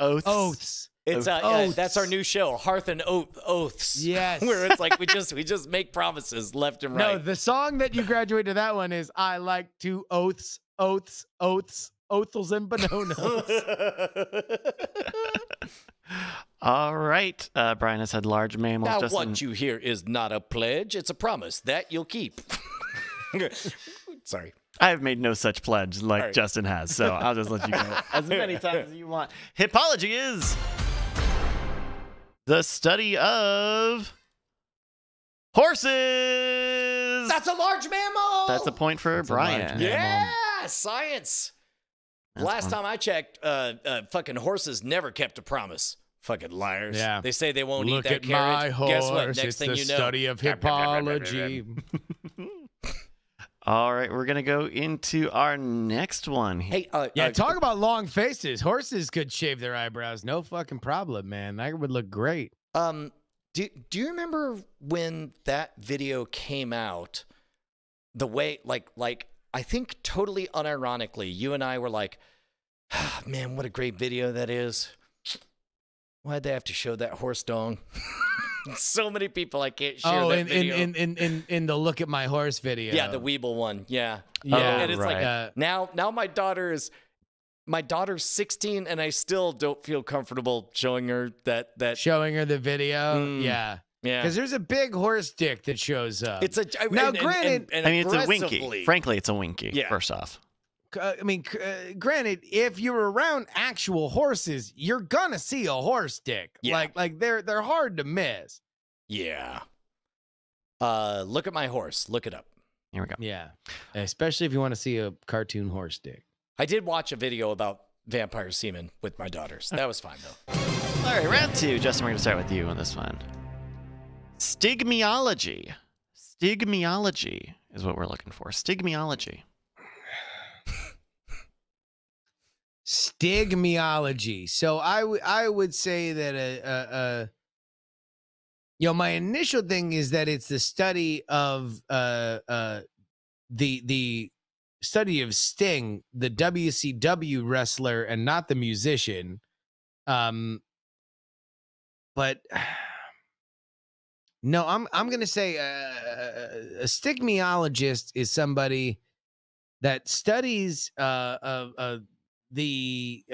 Oaths. oaths. It's uh, yeah, that's our new show, Hearth and Oath Oaths. Yes. Where it's like we just we just make promises left and right. No, the song that you graduate to that one is I like to oaths, oaths, oaths, oaths and bononos. All right. Uh, Brian has had large mammals. now Justin, what you hear is not a pledge, it's a promise that you'll keep. Sorry. I have made no such pledge like All right. Justin has, so I'll just let you go as many times as you want. Hippology is the study of horses. That's a large mammal. That's a point for That's a Brian. mammal. Science. That's Last one. time I checked, uh, uh, fucking horses never kept a promise. Fucking liars. Yeah. They say they won't Look eat that at carrot. my horse. Guess what? Next it's thing the you know, study of hippology. All right, we're gonna go into our next one. Hey, uh, Yeah, uh, talk about long faces. Horses could shave their eyebrows, no fucking problem, man. That would look great. Um, do do you remember when that video came out? The way, like, like I think totally unironically, you and I were like, ah, "Man, what a great video that is." Why'd they have to show that horse dong? so many people I can't share oh, that in, video. in, in, in, in the look at my horse video. yeah, the Weeble one. Yeah, Yeah, and it's like right. uh, now now my daughter is my daughter's 16 and I still don't feel comfortable showing her that that showing her the video. Mm. Yeah. Yeah. Because there's a big horse dick that shows up. It's a Now, and- and- granted- and- and I mean, it's a winky. Frankly, it's a winky. Yeah. First off, uh, I mean, uh, granted, if you're around actual horses, you're gonna see a horse dick. Yeah. Like, like they're they're hard to miss. Yeah. Uh, look at my horse. Look it up. here we go. Yeah, especially if you want to see a cartoon horse dick. I did watch a video about vampire semen with my daughters. That was fine though. All right, round two. Justin, we're gonna start with you on this one. Stigmiology. Stigmiology is what we're looking for. Stigmiology. Stigmiology. So I I would say that a, a, a you know my initial thing is that it's the study of uh uh the the study of Sting, the WCW wrestler, and not the musician. Um, but no, I'm I'm gonna say uh, a stigmiologist is somebody that studies uh, uh, the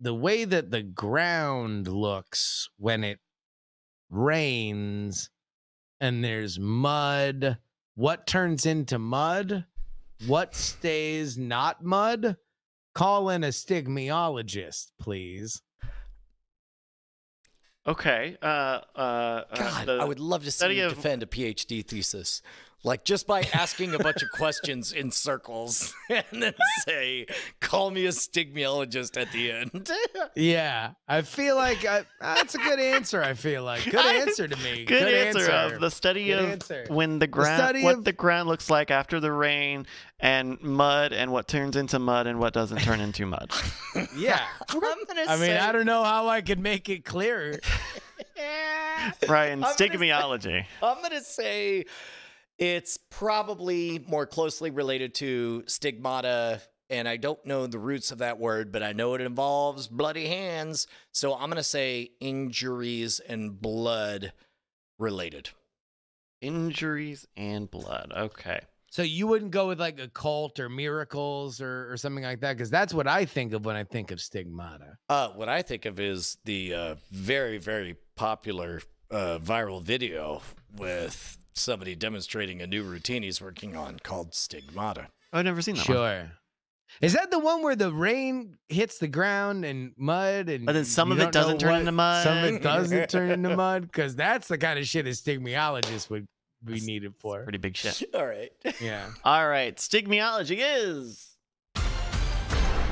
the way that the ground looks when it rains and there's mud. What turns into mud? What stays not mud? Call in a stigmiologist, please. Okay. Uh, uh, uh, God, I would love to see you of- defend a PhD thesis. Like just by asking a bunch of questions in circles and then say, call me a stigmiologist at the end. Yeah, I feel like I, that's a good answer. I feel like good answer to me. Good, answer, of the study Good of answer. when the ground, study what of- the ground looks like after the rain, and mud, and what turns into mud, and what doesn't turn into mud. Yeah, I mean, I don't know how I could make it clearer. Brian, I'm gonna say- stigmiology. I'm gonna say it's probably more closely related to stigmata, and I don't know the roots of that word, but I know it involves bloody hands. So I'm gonna say injuries and blood related. Injuries and blood. Okay. So you wouldn't go with like a cult or miracles or, or something like that, because that's what I think of when I think of stigmata. Uh, what I think of is the uh, very, very popular uh, viral video with somebody demonstrating a new routine he's working on called Stigmata. I've never seen that one. Sure. Is that the one where the rain hits the ground and mud and But then some of it doesn't turn what- into mud. Some of it doesn't turn into mud because that's the kind of shit a stigmiologist would be needed for. Pretty big shit. All right. Yeah. All right, stigmiology is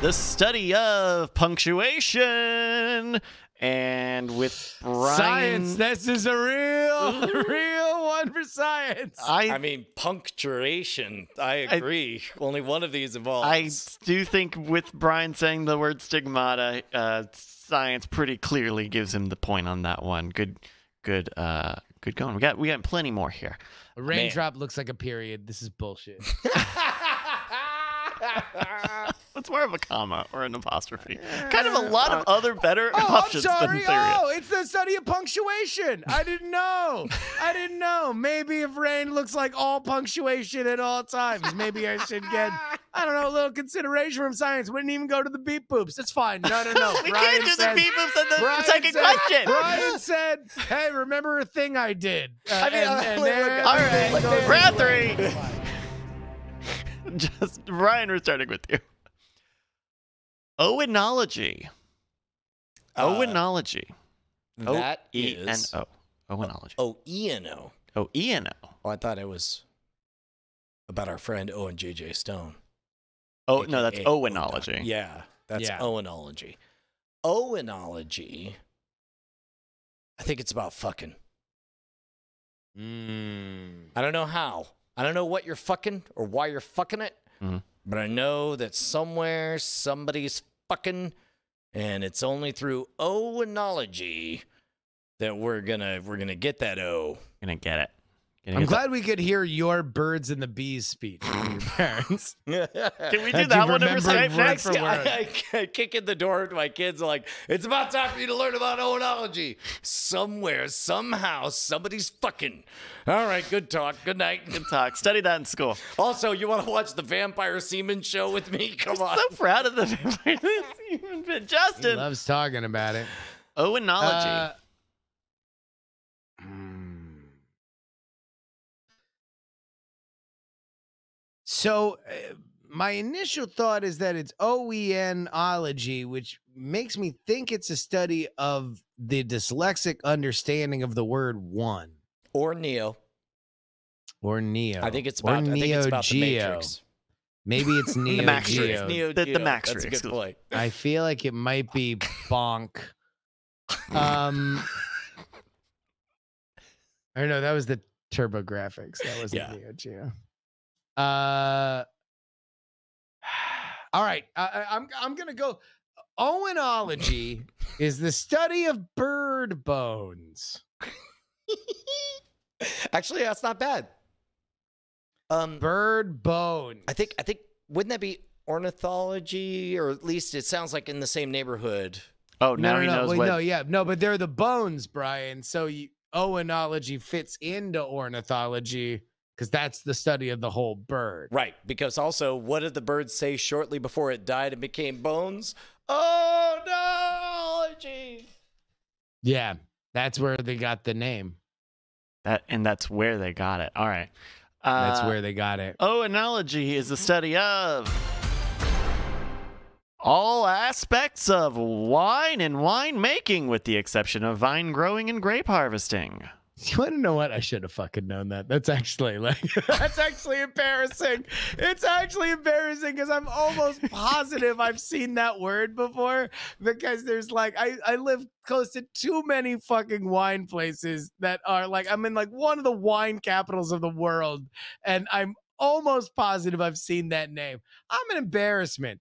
the study of punctuation. And with Brian, Science. This is a real, real one for science. I I mean, punctuation. I agree. Only one of these involves. I do think with Brian saying the word stigmata, uh, science pretty clearly gives him the point on that one. Good, good, uh, good going. We got we got plenty more here. A raindrop looks like a period. This is bullshit. It's more of a comma or an apostrophe. Kind of a lot of other better Oh, I'm options than sorry. period. Oh, it's the study of punctuation. I didn't know. I didn't know. Maybe if rain looks like all punctuation at all times, maybe I should get, I don't know, a little consideration from science. Wouldn't even go to the beep boops. That's fine. No, no, no. we Brian can't do the beep boops on the Brian second said, question. Brian said, "Hey, remember a thing I did?" Uh, I mean, and, uh, and there- look, All right, round three. Justin, we're starting with you. Owenology. Uh, Owenology. That N is. O. Owenology. Oh, E and O. O E N O. Oh, I thought it was about our friend Owen J.J. Stone. Oh no, that's AKA Owenology. Yeah, that's Yeah. Owenology. Owenology. I think it's about fucking. Mm. I don't know how. I don't know what you're fucking or why you're fucking it, Mhm. but I know that somewhere somebody's fucking, and it's only through Owenology that we're gonna we're gonna get that O. Gonna get it. Gonna I'm get glad we could hear your birds and the bees speech from your parents. Can we do That that one over remembered Skype next? for. I, I, I kick in the door to my kids. Like, it's about time for you to learn about oenology. Somewhere, somehow, somebody's fucking. All right, good talk. Good night. Good talk. Study that in school. Also, you want to watch the Vampire Seaman show with me? Come on. So proud of the vampire. he Justin. loves talking about it. Owenology. Uh, So, uh, my initial thought is that it's OENology, which makes me think it's a study of the dyslexic understanding of the word one or Neo. or neo. I think it's or about. I think it's about the Neo Geo. Matrix. Maybe it's Neo Max Geo. Matrix. Neo The- the Geo. Max That's a Matrix. good point. I feel like it might be bonk. Um, I don't know. that was the TurboGrafx. That was Yeah. the Neo Geo. Uh, all right, I, I- I'm I'm gonna go. Owenology is the study of bird bones. Actually, that's not bad. Um, Bird bones. I think. I think. Wouldn't that be ornithology, or at least it sounds like in the same neighborhood? oh, no, now no, he no, knows wait, what. no, yeah, no, but they're the bones, Brian. So you, owenology fits into ornithology because that's the study of the whole bird. Right, because also, what did the bird say shortly before it died and became bones? Oh no! Gee. Yeah, that's where they got the name. That and that's where they got it. All right. That's Uh, where they got it. Oh, analogy is the study of all aspects of wine and winemaking, with the exception of vine growing and grape harvesting. You want to know what? I should have fucking known that. That's actually like that's actually embarrassing. It's actually embarrassing because I'm almost positive I've seen that word before because there's like I I live close to too many fucking wine places that are like I'm in like one of the wine capitals of the world and I'm almost positive I've seen that name. I'm an embarrassment.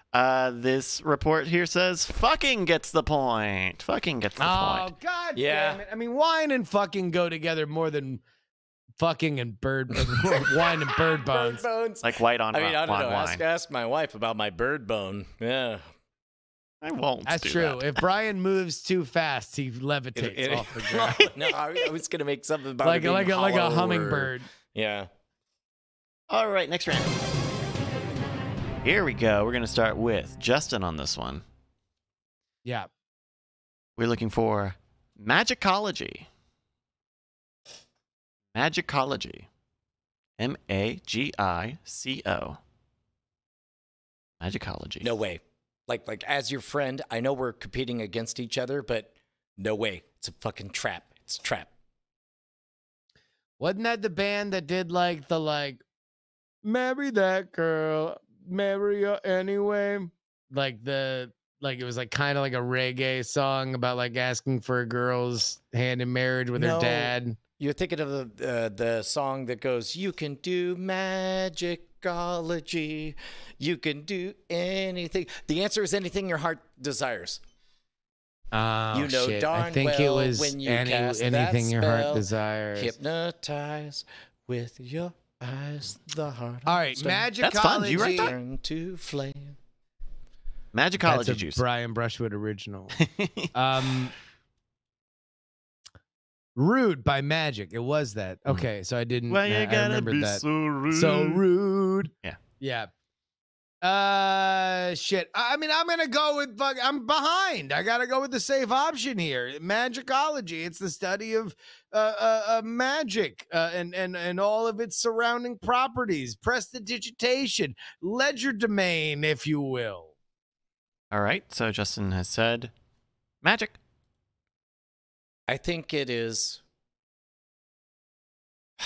Uh, this report here says fucking gets the point. Fucking gets the Oh point. Oh god Yeah. damn it. I mean wine and fucking go together more than fucking and bird wine and bird bones. Bird bones. Like white on I mean, I don't know. wine. know. Ask, ask my wife about my bird bone. Yeah. I won't. That's do true. that. If Brian moves too fast, he levitates It- it- off the ground. no, I, I was gonna make something about like it a, being like a, like a hollow or- hummingbird. Yeah. All right, next round. Here we go. We're going to start with Justin on this one. Yeah. We're looking for magicology. Magicology. M A G I C O. Magicology. No way. Like like as your friend, I know we're competing against each other, but no way. It's a fucking trap. It's a trap. Wasn't that the band that did like the like marry that girl, marry her anyway? Like the like it was like kind of like a reggae song about like asking for a girl's hand in marriage with No. her dad. You're thinking of the uh, the song that goes, "You can do magicology, you can do anything." The answer is anything your heart desires. Oh, You know shit. darn I think it was when you any, cast that anything your heart desires. Hypnotize with your eyes, the heart. All right, stone magicology. That's fun. Did you write that? Turn to flame. Magicology That's a juice. Brian Brushwood original. um, rude by Magic. It was that. Okay, so I didn't. Why I, you I gotta remembered be that. so rude? So rude. Yeah. Yeah. Uh, shit. I I mean, I'm gonna go with. I'm behind. I gotta go with the safe option here. Magicology. It's the study of uh, uh, uh magic uh, and and and all of its surrounding properties. Prestidigitation, legerdemain, if you will. All right. So Justin has said magic. I think it is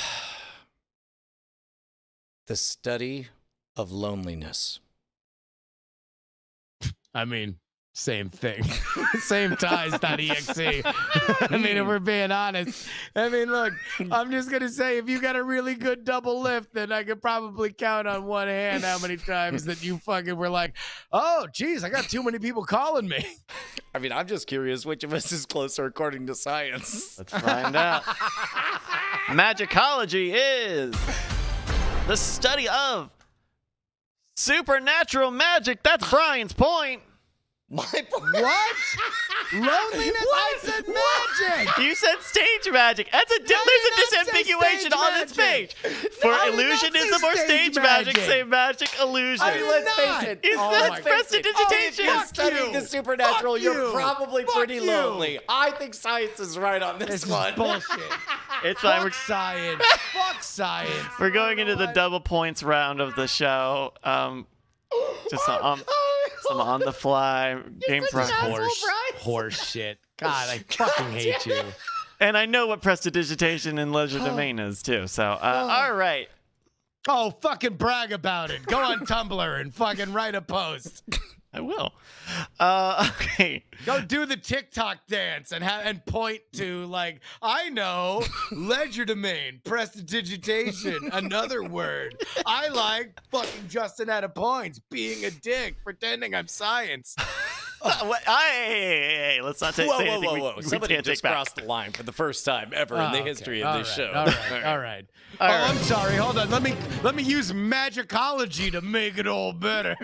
the study of loneliness. I mean, same thing. same ties.exe. I mean, if we're being honest. I mean, look, I'm just going to say if you got a really good double lift, then I could probably count on one hand how many times that you fucking were like, oh, geez, I got too many people calling me. I mean, I'm just curious which of us is closer according to science. Let's find out. Magicology is the study of supernatural magic. That's Brian's point. My point. What? Loneliness? I said magic. You said stage magic. That's a di- I there's a disambiguation on this magic. page. For I did not say illusionism or stage stage magic, magic. say magic illusion. I mean, let's not. face it. It's oh that's my God. prestidigitation. Oh, if you're Fuck studying you. the supernatural, Fuck you're you. probably Fuck pretty you. lonely. I think science is right on this, This one. bullshit. It's fine. Fuck We're, science. Fuck science. we're going into the double points round of the show. Um, just um, some on the fly game such for an asshole, horse, horse shit. God, I fucking hate you. And I know what prestidigitation and legerdemain is too. So, uh, all right. Oh, fucking brag about it. Go on Tumblr and fucking write a post. I will. Uh, okay. Go do the TikTok dance and and point to like I know legerdemain, prestidigitation, another word. I like fucking Justin out of points, being a dick, pretending I'm science. Uh, hey, hey, hey, hey, let's not take, Whoa, say whoa, anything whoa, we, whoa. we Somebody can't just take back. crossed the line for the first time ever in Oh, the okay. history of All this right, show. All right, all right. All oh, right. I'm sorry. Hold on. Let me let me use magicology to make it all better.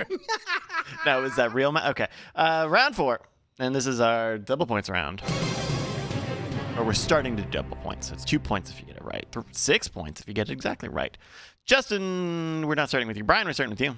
No, is that real? Ma- okay. Uh, round four. And this is our double points round. Or we're starting to double points. So it's two points if you get it right. Six points if you get it exactly right. Justin, we're not starting with you. Brian, we're starting with you.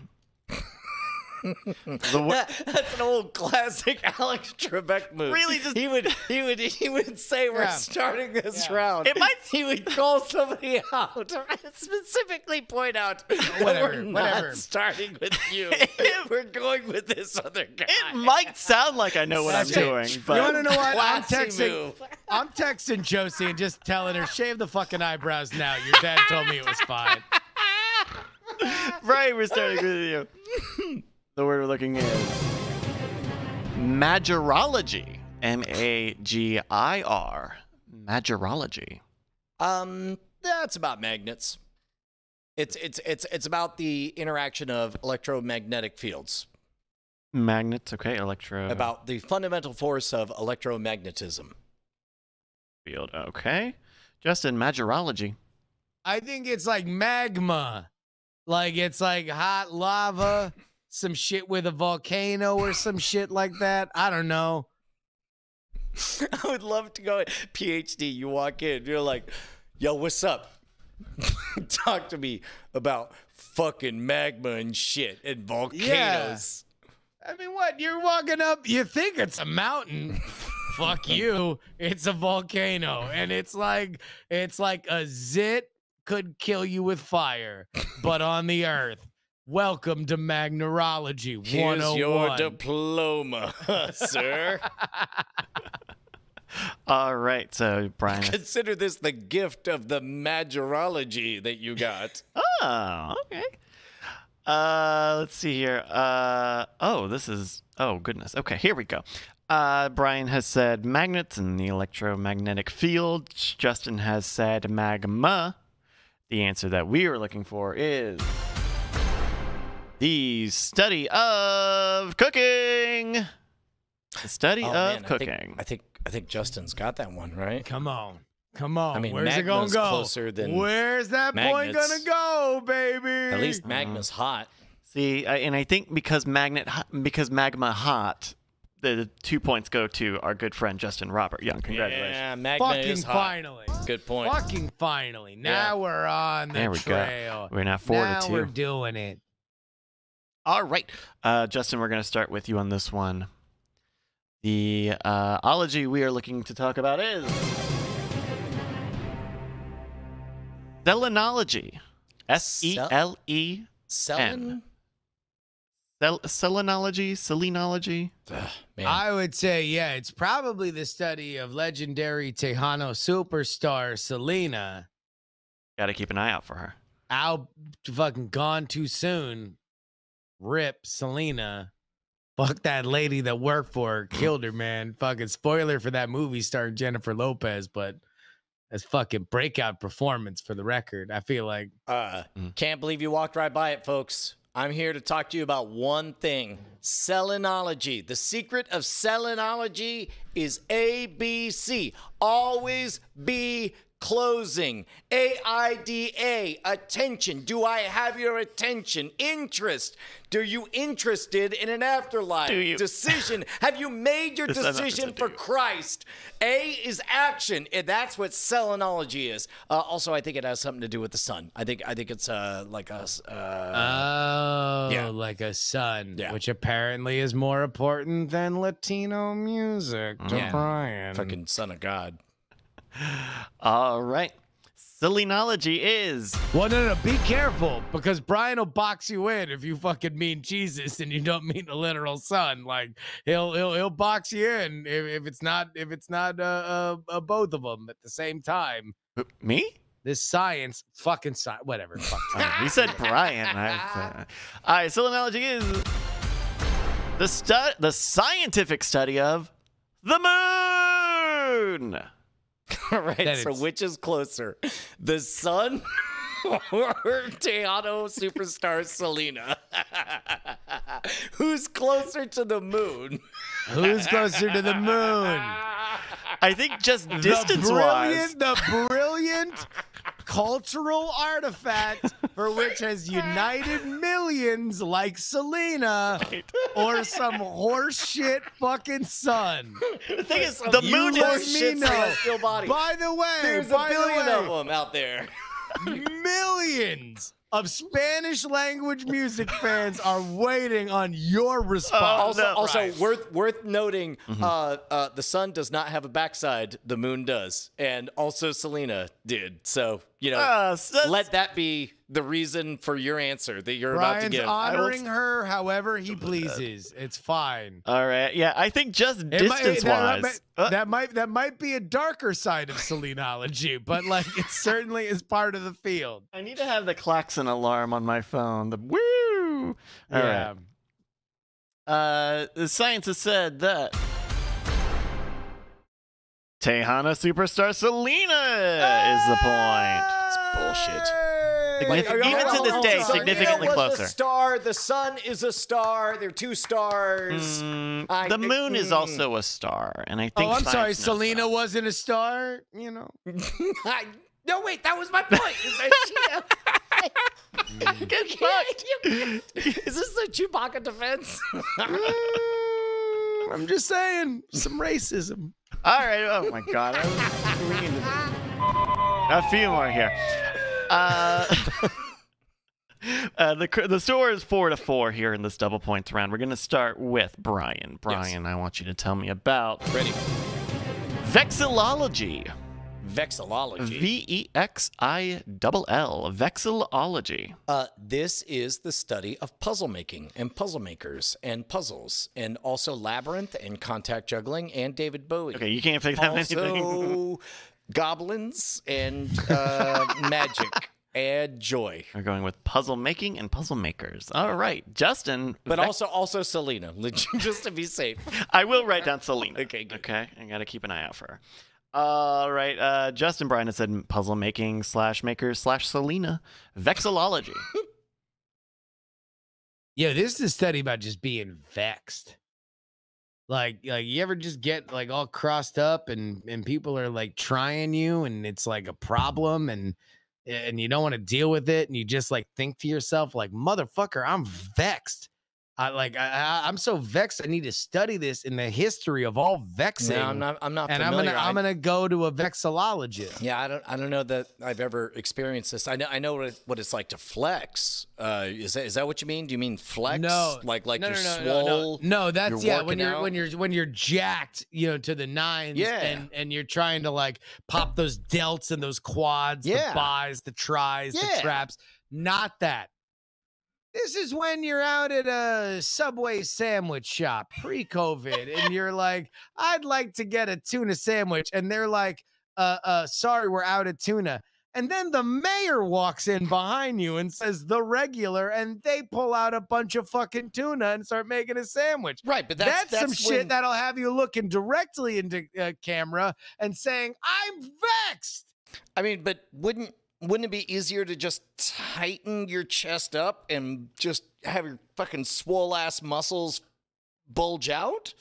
The wo- That- that's an old classic Alex Trebek move. Really, just- he would he would he would say we're Yeah. starting this Yeah. round. It might- he would call somebody out and specifically point out Whatever, we're not whatever. starting with you. we're going with this other guy. it might sound like I know what I'm doing, but you want to know what? I'm texting. move. I'm texting Josie and just telling her shave the fucking eyebrows now. Your dad told me it was fine. right, we're starting with you. The word we're looking is magirology. M A G I R. Magirology. Um, that's about magnets. It's it's it's it's about the interaction of electromagnetic fields. Magnets, okay. Electro About the fundamental force of electromagnetism. field, okay. Justin, magirology. I think it's like magma. Like it's like hot lava, some shit with a volcano or some shit like that. I don't know. I would love to go PhD. You walk in, you're like, "Yo, what's up? Talk to me about fucking magma and shit and volcanoes." I mean, what? You're walking up, you think it's a mountain. Fuck you. It's a volcano. And it's like it's like a zit could kill you with fire, but on the earth. Welcome to Magnerology 101. Here's your diploma, sir. All right, so Brian. Consider this the gift of the magirology that you got. oh, okay. Uh, let's see here. Uh, oh, this is. Oh goodness. Okay, here we go. Uh, Brian has said magnets and the electromagnetic field. Justin has said magma. The answer that we are looking for is the study of cooking. The study Oh, of man, I cooking. think, I think I think Justin's got that one right. Come on. Come on. I mean, Where's it gonna magma's go? closer than Where's that point magnets. gonna go, baby? At least magma's hot. See, I, and I think because magnet because magma hot, the two points go to our good friend Justin Robert Young. Congratulations. Yeah, Magma Fucking is hot. finally. Good point. Fucking finally. Now we're on the There we go. trail. We're now four now to 2 we're doing it. All right, uh, Justin, we're going to start with you on this one. The uh, ology we are looking to talk about is selenology. S E L E Selling? Sel- Selenology, selenology. Ugh. I would say, yeah, it's probably the study of legendary Tejano superstar Selena. Got to keep an eye out for her. Out fucking gone too soon. Rip Selena. Fuck that lady that worked for her. Killed her, man. Fucking spoiler for that movie starring Jennifer Lopez, but that's fucking breakout performance for the record. I feel like Uh, Mm. Can't believe you walked right by it, folks. I'm here to talk to you about one thing selenology. The secret of selenology is ABC. Always be closing. A I D A, attention. Do I have your attention? Interest. Do you interested in an afterlife? Do you? Decision. Have you made your This is not decision for. Christ? A is action, and that's what selenology is. Uh, also, I think it has something to do with the sun. I think I think it's uh, like a. uh, Oh, yeah. like a sun, Yeah. which apparently is more important than Latino music to Yeah. Brian. fucking son of God. All right. Selenology is Well, no, no, be careful because Brian will box you in if you fucking mean Jesus and you don't mean the literal son. Like he'll he'll he'll box you in if, if it's not if it's not uh, uh, uh both of them at the same time. Me. This science, fucking science, whatever. Fuck. Oh, you said Brian. I, uh, all right. Selenology is the stu- the scientific study of the moon. All right, That so is- which is closer, the sun or Tejano superstar Selena? Who's closer to the moon? Who's closer to the moon? I think just the distance wise. brilliant, the brilliant cultural artifact for which has united millions like Selena or some horseshit fucking sun. The thing is, the you moon let is me shit know. celestial body. By the way, There's a by the billion of them out there. millions of Spanish language music fans are waiting on your response. Also, no, also right. worth worth noting, Mm-hmm. uh, uh, the sun does not have a backside. The moon does, and also Selena did. So you know, Uh, let that be the reason for your answer that you're about to give. I will- honoring her however he pleases. It's fine. all right. Yeah, I think just It might- distance that, that wise. might, that might that might be a darker side of Selenology, but like it certainly is part of the field. I need to have the klaxon alarm on my phone. The woo. All right. Uh, the science has said that Tejana superstar Selena is the point. It's bullshit. Signifi- Are you- even to this day, significantly closer. a star. The sun is a star. They're two stars. Mm, I- the moon is mm. also a star, and I think. Oh, I'm sorry, Selena that. wasn't a star. You know, I- no, wait, that was my point. Is, that she, Good You can't- you- is this the Chewbacca defense? Mm, I'm just saying some racism. All right. Oh my god. I was- we need A few more here. Uh, uh, the the score is four to four here in this double points round. We're gonna start with Brian. Brian, I want you to tell me about Ready. vexillology. Vexillology. V e x i double l. Vexillology. Uh, this is the study of puzzle making and puzzle makers and puzzles, and also labyrinth and contact juggling and David Bowie. Okay, you can't pick that anything. Also, goblins and uh, magic and joy, We're going with puzzle making and puzzle makers. All right, Justin. but Vex- also also Selena, just to be safe. I will write down Selena. Okay, good. Okay, I gotta keep an eye out for her. All right, uh, Justin Bryan has said puzzle making slash makers slash Selena. Vexillology. Yeah, this is a study about just being vexed. Like, like you ever just get like all crossed up and and people are like trying you and it's like a problem and and you don't want to deal with it and you just like think to yourself like motherfucker i'm vexed i like I, I, i'm so vexed i need to study this in the history of all vexing No, I'm not. I'm not and i'm gonna i'm gonna go to a vexillologist Yeah, I don't. I don't know that I've ever experienced this. I know. I know what, it, what it's like to flex. Uh, is that is that what you mean? Do you mean flex? No, like like no, you're no, no, swole. no, no. That's yeah. When you're out. when you're when you're jacked, you know, to the nines. Yeah. And and you're trying to like pop those delts and those quads, Yeah. the buys, the tries, the traps. Not that. This is when you're out at a Subway sandwich shop pre-COVID, and you're like, "I'd like to get a tuna sandwich," and they're like, "Uh, uh, sorry, we're out of tuna." And then the mayor walks in behind you and says the regular, and they pull out a bunch of fucking tuna and start making a sandwich. Right, but That's, that's, some when- shit that'll have you looking directly into uh, camera and saying, "I'm vexed." I mean, but wouldn't wouldn't it be easier to just tighten your chest up and just have your fucking swole ass muscles bulge out?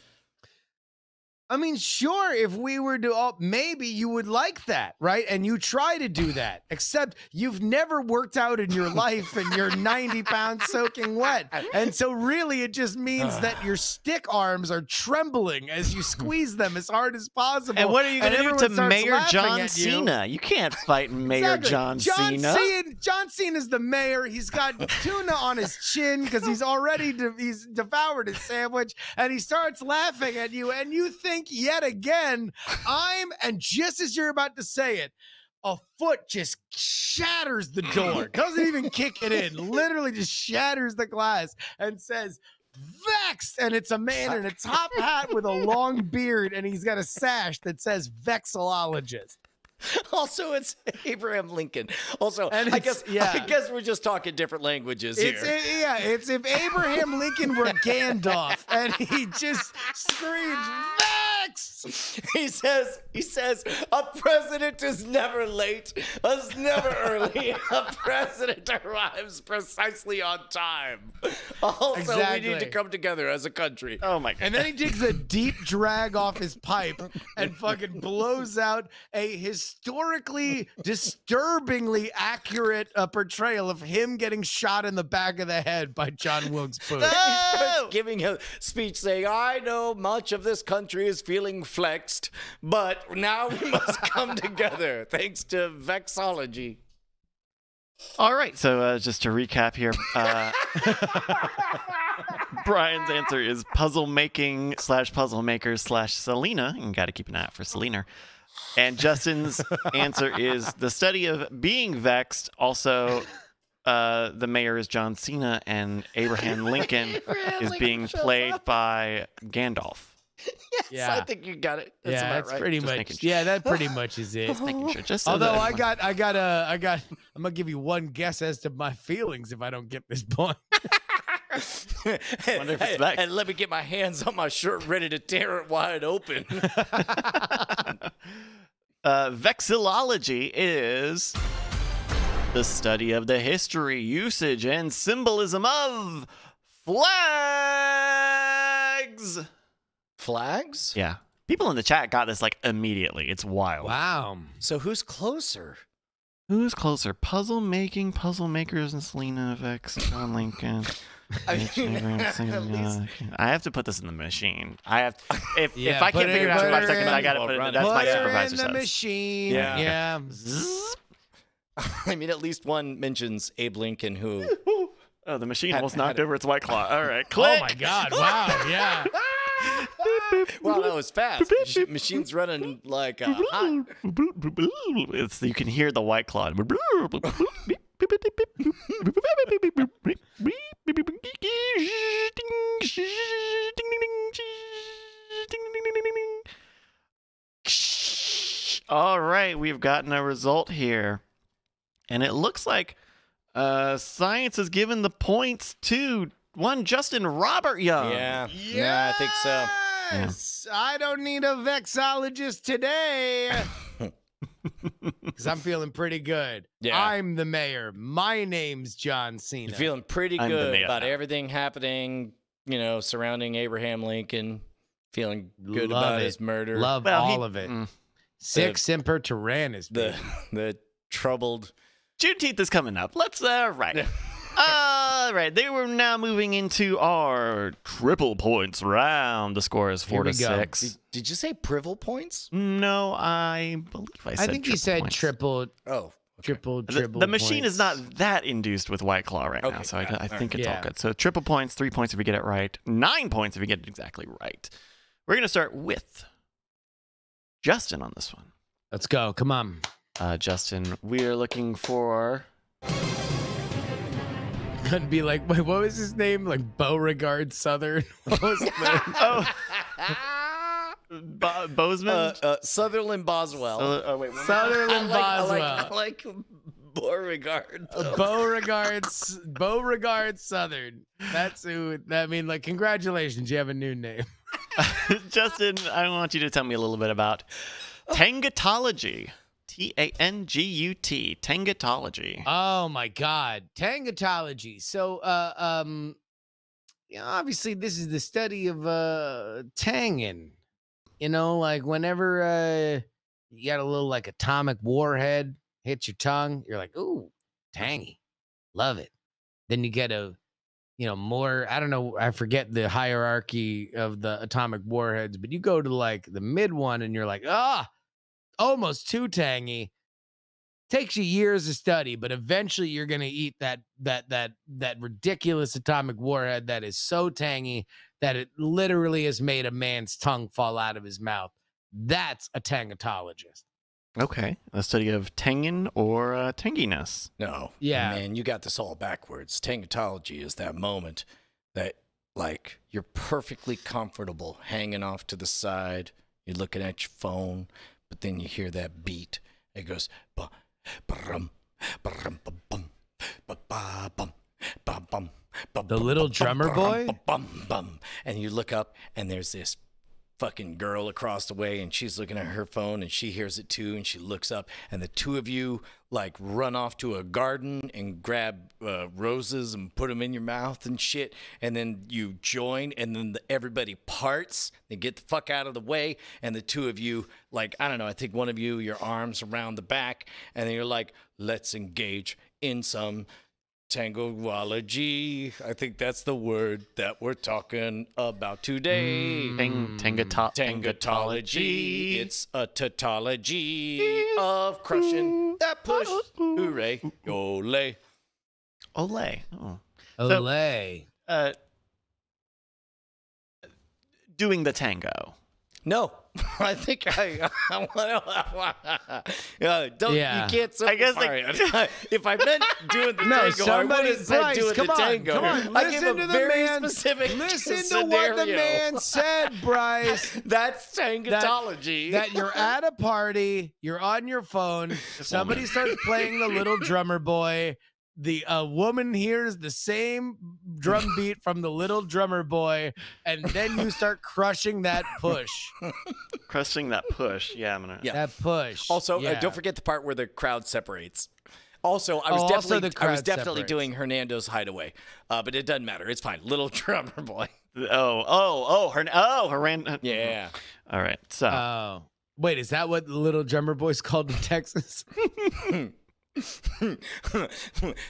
I mean, sure, if we were to, all, maybe you would like that, right? And you try to do that, except you've never worked out in your life and you're 90 pounds soaking wet. And so, really, it just means that your stick arms are trembling as you squeeze them as hard as possible. And what are you going to do to Mayor John you. Cena? You can't fight Mayor Exactly. John, John Cena. John Cena. Cena's the mayor. He's got tuna on his chin because he's already de- he's devoured his sandwich, and he starts laughing at you, and you think yet again, I'm. And just as you're about to say it. A foot just shatters the door, doesn't even kick it in, literally just shatters the glass and says, Vexed. And it's a man in a top hat with a long beard, and he's got a sash that says Vexillologist. Also, it's Abraham Lincoln. Also, And I guess yeah. I guess we're just talking different languages It's here. it- yeah, it's if Abraham Lincoln were Gandalf and he just screams Vex. he says he says a president is never late, is never early. a president arrives precisely on time. Also, we need to come together as a country. oh my god. And then he takes a deep drag off his pipe and fucking blows out a historically disturbingly accurate uh, portrayal of him getting shot in the back of the head by John Wilkes Booth. He starts giving a speech saying, I know much of this country is feeling flexed, but now we must come together thanks to vexology. All right, so uh, just to recap here, uh, Brian's answer is puzzle making slash puzzle maker slash Selena. You got to keep an eye out for Selena. And Justin's answer is the study of being vexed. Also, uh, the mayor is John Cena, and Abraham Lincoln Abraham is Lincoln being played up. by Gandalf. Yes, Yeah. I think you got it. That's yeah, about that's right. pretty Just much. making sure. Yeah, that pretty much is it. Making sure, just so Although I got, I got a, I got, I'm gonna give you one guess as to my feelings if I don't get this point. Wonder if it's and, and let me get my hands on my shirt ready to tear it wide open. uh, vexillology is the study of the history, usage, and symbolism of flags. Flags? Yeah. People in the chat got this like immediately. It's wild. Wow. So who's closer? Who's closer? Puzzle making, puzzle makers, and Selena Vex, John Lincoln. I mean, Abrams, at Selena- least- I have to put this in the machine. I have. If Yeah, if I can't figure it out put in five it seconds, in. I got to put it. in. That's Put my her supervisor in the says. machine. Yeah. yeah. I mean, at least one mentions Abe Lincoln, who Oh, the machine Had- almost had knocked it. over its white claw. All right, click. Oh my God! Wow. Yeah. Wow, that was fast. Mach- Machine's running like uh, hot. It's, you can hear the white claw. All right, we've gotten a result here. And it looks like uh, science has given the points to one Justin Robert Young. Yeah, yeah, I think so. Yes. I don't need a vexologist today. Because I'm feeling pretty good. Yeah. I'm the mayor. My name's John Cena. You're feeling pretty I'm good about now. everything happening, you know, surrounding Abraham Lincoln. Feeling good Love about it. his murder. Love Well, he- all of it. mm. Sic semper tyrannis. the baby. the troubled Juneteenth is coming up. Let's uh right. All right, they were now moving into our triple points round. The score is four to go. six. Did, did you say privel points? No, I believe I said. I think he triple said points. triple, Oh, triple, The, triple. the machine is not that induced with White Claw right now, Okay, so I. I All think it's all good. So triple points, three points if you get it right, nine points if you get it exactly right. We're gonna start with Justin on this one. Let's go. Come on. Uh, Justin, we are looking for I'd be like, wait, what was his name? Like Beauregard Southern. What was the- oh Bo- Bozeman. uh, uh, Sutherland Boswell. Uh, oh wait. Sutherland I like, I Boswell. like, I like Beauregard. though. Beauregard, Beauregard Southern. That's who. I mean, like, congratulations, you have a new name. Justin, I want you to tell me a little bit about Tangatology. T A N G U T. Tangatology. Oh my God, tangatology. So, uh, um, you know, obviously, this is the study of uh tangin. You know, like whenever uh you got a little like atomic warhead hits your tongue, you're like, ooh, tangy, love it. Then you get a, you know, more. I don't know. I forget the hierarchy of the atomic warheads, but you go to like the mid one, and you're like, ah, almost too tangy takes you years of study, but eventually you're gonna eat that that that that ridiculous atomic warhead that is so tangy that it literally has made a man's tongue fall out of his mouth. That's a tangatologist. Okay. A study of tangin or uh, tanginess. No. Yeah. Man, you got this all backwards. Tangatology is that moment that, like, you're perfectly comfortable hanging off to the side. You're looking at your phone, but then you hear that beat. It goes, ba, ba-rum, ba-rum, ba-bum, ba-ba-bum, ba-bum, ba-bum, The little drummer boy? bum. And you look up, and there's this fucking girl across the way and she's looking at her phone and she hears it too and she looks up and the two of you like run off to a garden and grab uh, roses and put them in your mouth and shit and then you join and then the, everybody parts and get the fuck out of the way and the two of you like i don't know i think one of you your arms around the back and then you're like let's engage in some Tangoology. I think that's the word that we're talking about today. Tang, tangato- Tangatology. It's a tautology of crushing that push. Hooray. Ole. Olay. Oh. Olay. Uh, doing the tango. No. I think I, I. Uh, yeah, don't Yeah. you can't. I guess, simplify like- if I meant doing the No, tango, I would have said doing come the on, tango. come on, I give listen a to the very man. specific Listen scenario. to what the man said, Bryce. That's tangatology. that you're at a party, you're on your phone, somebody starts playing the little drummer boy. The uh, woman hears the same drum beat from the little drummer boy, and then you start crushing that push. Crushing that push. Yeah, I'm gonna. Yeah. That push. Also, uh, don't forget the part where the crowd separates. Also, I was Oh, definitely the I was definitely separates. doing Hernando's Hideaway, uh, but it doesn't matter. It's fine. Little drummer boy. Oh, oh, oh, her. Oh, her. Ran- Yeah. All right. So. Oh. Wait, is that what the little drummer boy's called in Texas?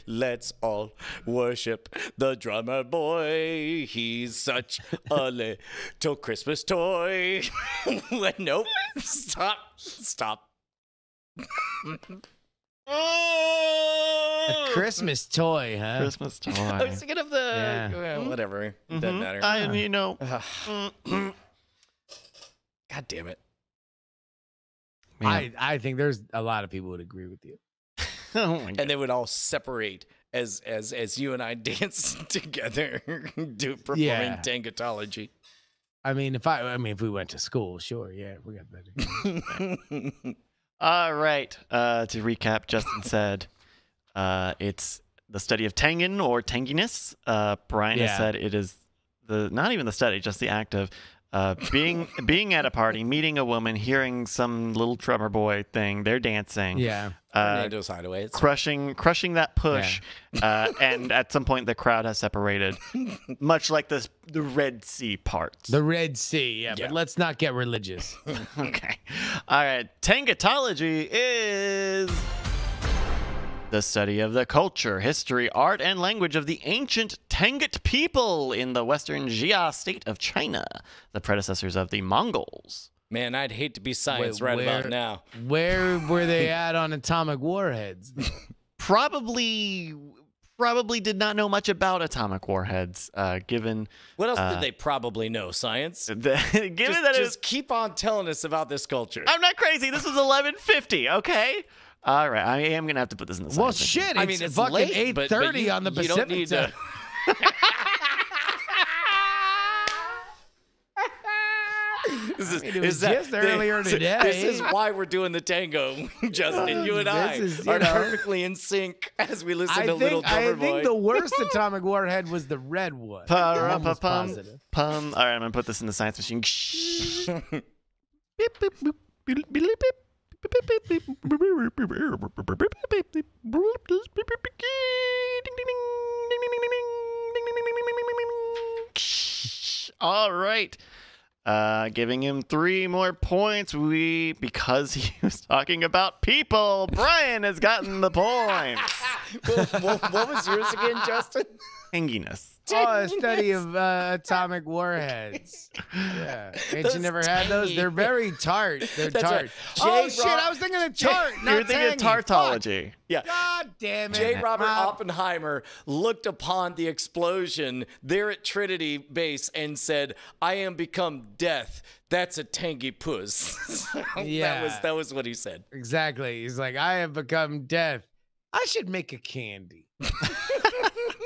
Let's all worship the drummer boy. He's such a little Christmas toy. nope. Stop. Stop. A Christmas toy, huh? Christmas toy. I was thinking of the Yeah. well, mm-hmm. whatever. It Doesn't mm-hmm. matter. I, you know. Mm-hmm. God damn it. Man. I, I think there's a lot of people would agree with you. oh my God. and they would all separate as as as you and I dance together, do performing Yeah. tangatology. I mean, if I, I mean, if we went to school, sure, yeah, we got that. All right. Uh, to recap, Justin said uh, it's the study of tangin or tanginess. Uh, Brian Yeah. has said it is the not even the study, just the act of uh, being being at a party, meeting a woman, hearing some little drummer boy thing, they're dancing, yeah. uh, Fernando's hideaway. It's crushing crushing that push, uh, and at some point the crowd has separated, much like the the Red Sea parts. The Red Sea, yeah, Yeah. but let's not get religious. okay. All right. Tangatology is the study of the culture, history, art, and language of the ancient Tangut people in the western Jia state of China, the predecessors of the Mongols. Man, I'd hate to be science Wait, right where- about now. Where were they at on atomic warheads? Probably, probably did not know much about atomic warheads, uh, given What else Uh, did they probably know? Science. the, given Just, that it was just keep on telling us about this culture. I'm not crazy. This was 1150. Okay. All right. I am gonna have to put this in the. well, science section. shit. I mean, it's fucking late, eight but- but thirty you- on the you don't Pacific need time. to- This is, mean, it was is that- just earlier this- today. This is why we're doing the tango, Justin. You and I This is, you are know. perfectly in sync as we listen I to Little think, I think Boy. the worst atomic warhead was the red one. I'm Pa-ra-pa-pum, positive. pum. All right, I'm gonna put this in the science machine. Beep, beep, boop, beep, beep, beep, beep. All right. Uh, giving him three more points. We because he was talking about people. Brian has gotten the points. what, what- what was yours again, Justin? Hanginess. Oh, a study of uh, atomic warheads. Yeah. Ain't Those you never had those? They're very tart. They're That's tart. right. Oh, J. shit. I was thinking of tart. you're thinking of tangy. Fuck. tartology. Yeah. God damn it. J. Robert Uh, Oppenheimer looked upon the explosion there at Trinity Base and said, "I am become death. That's a tangy puss." yeah, that was that was what he said. Exactly. He's like, I have become death. I should make a candy.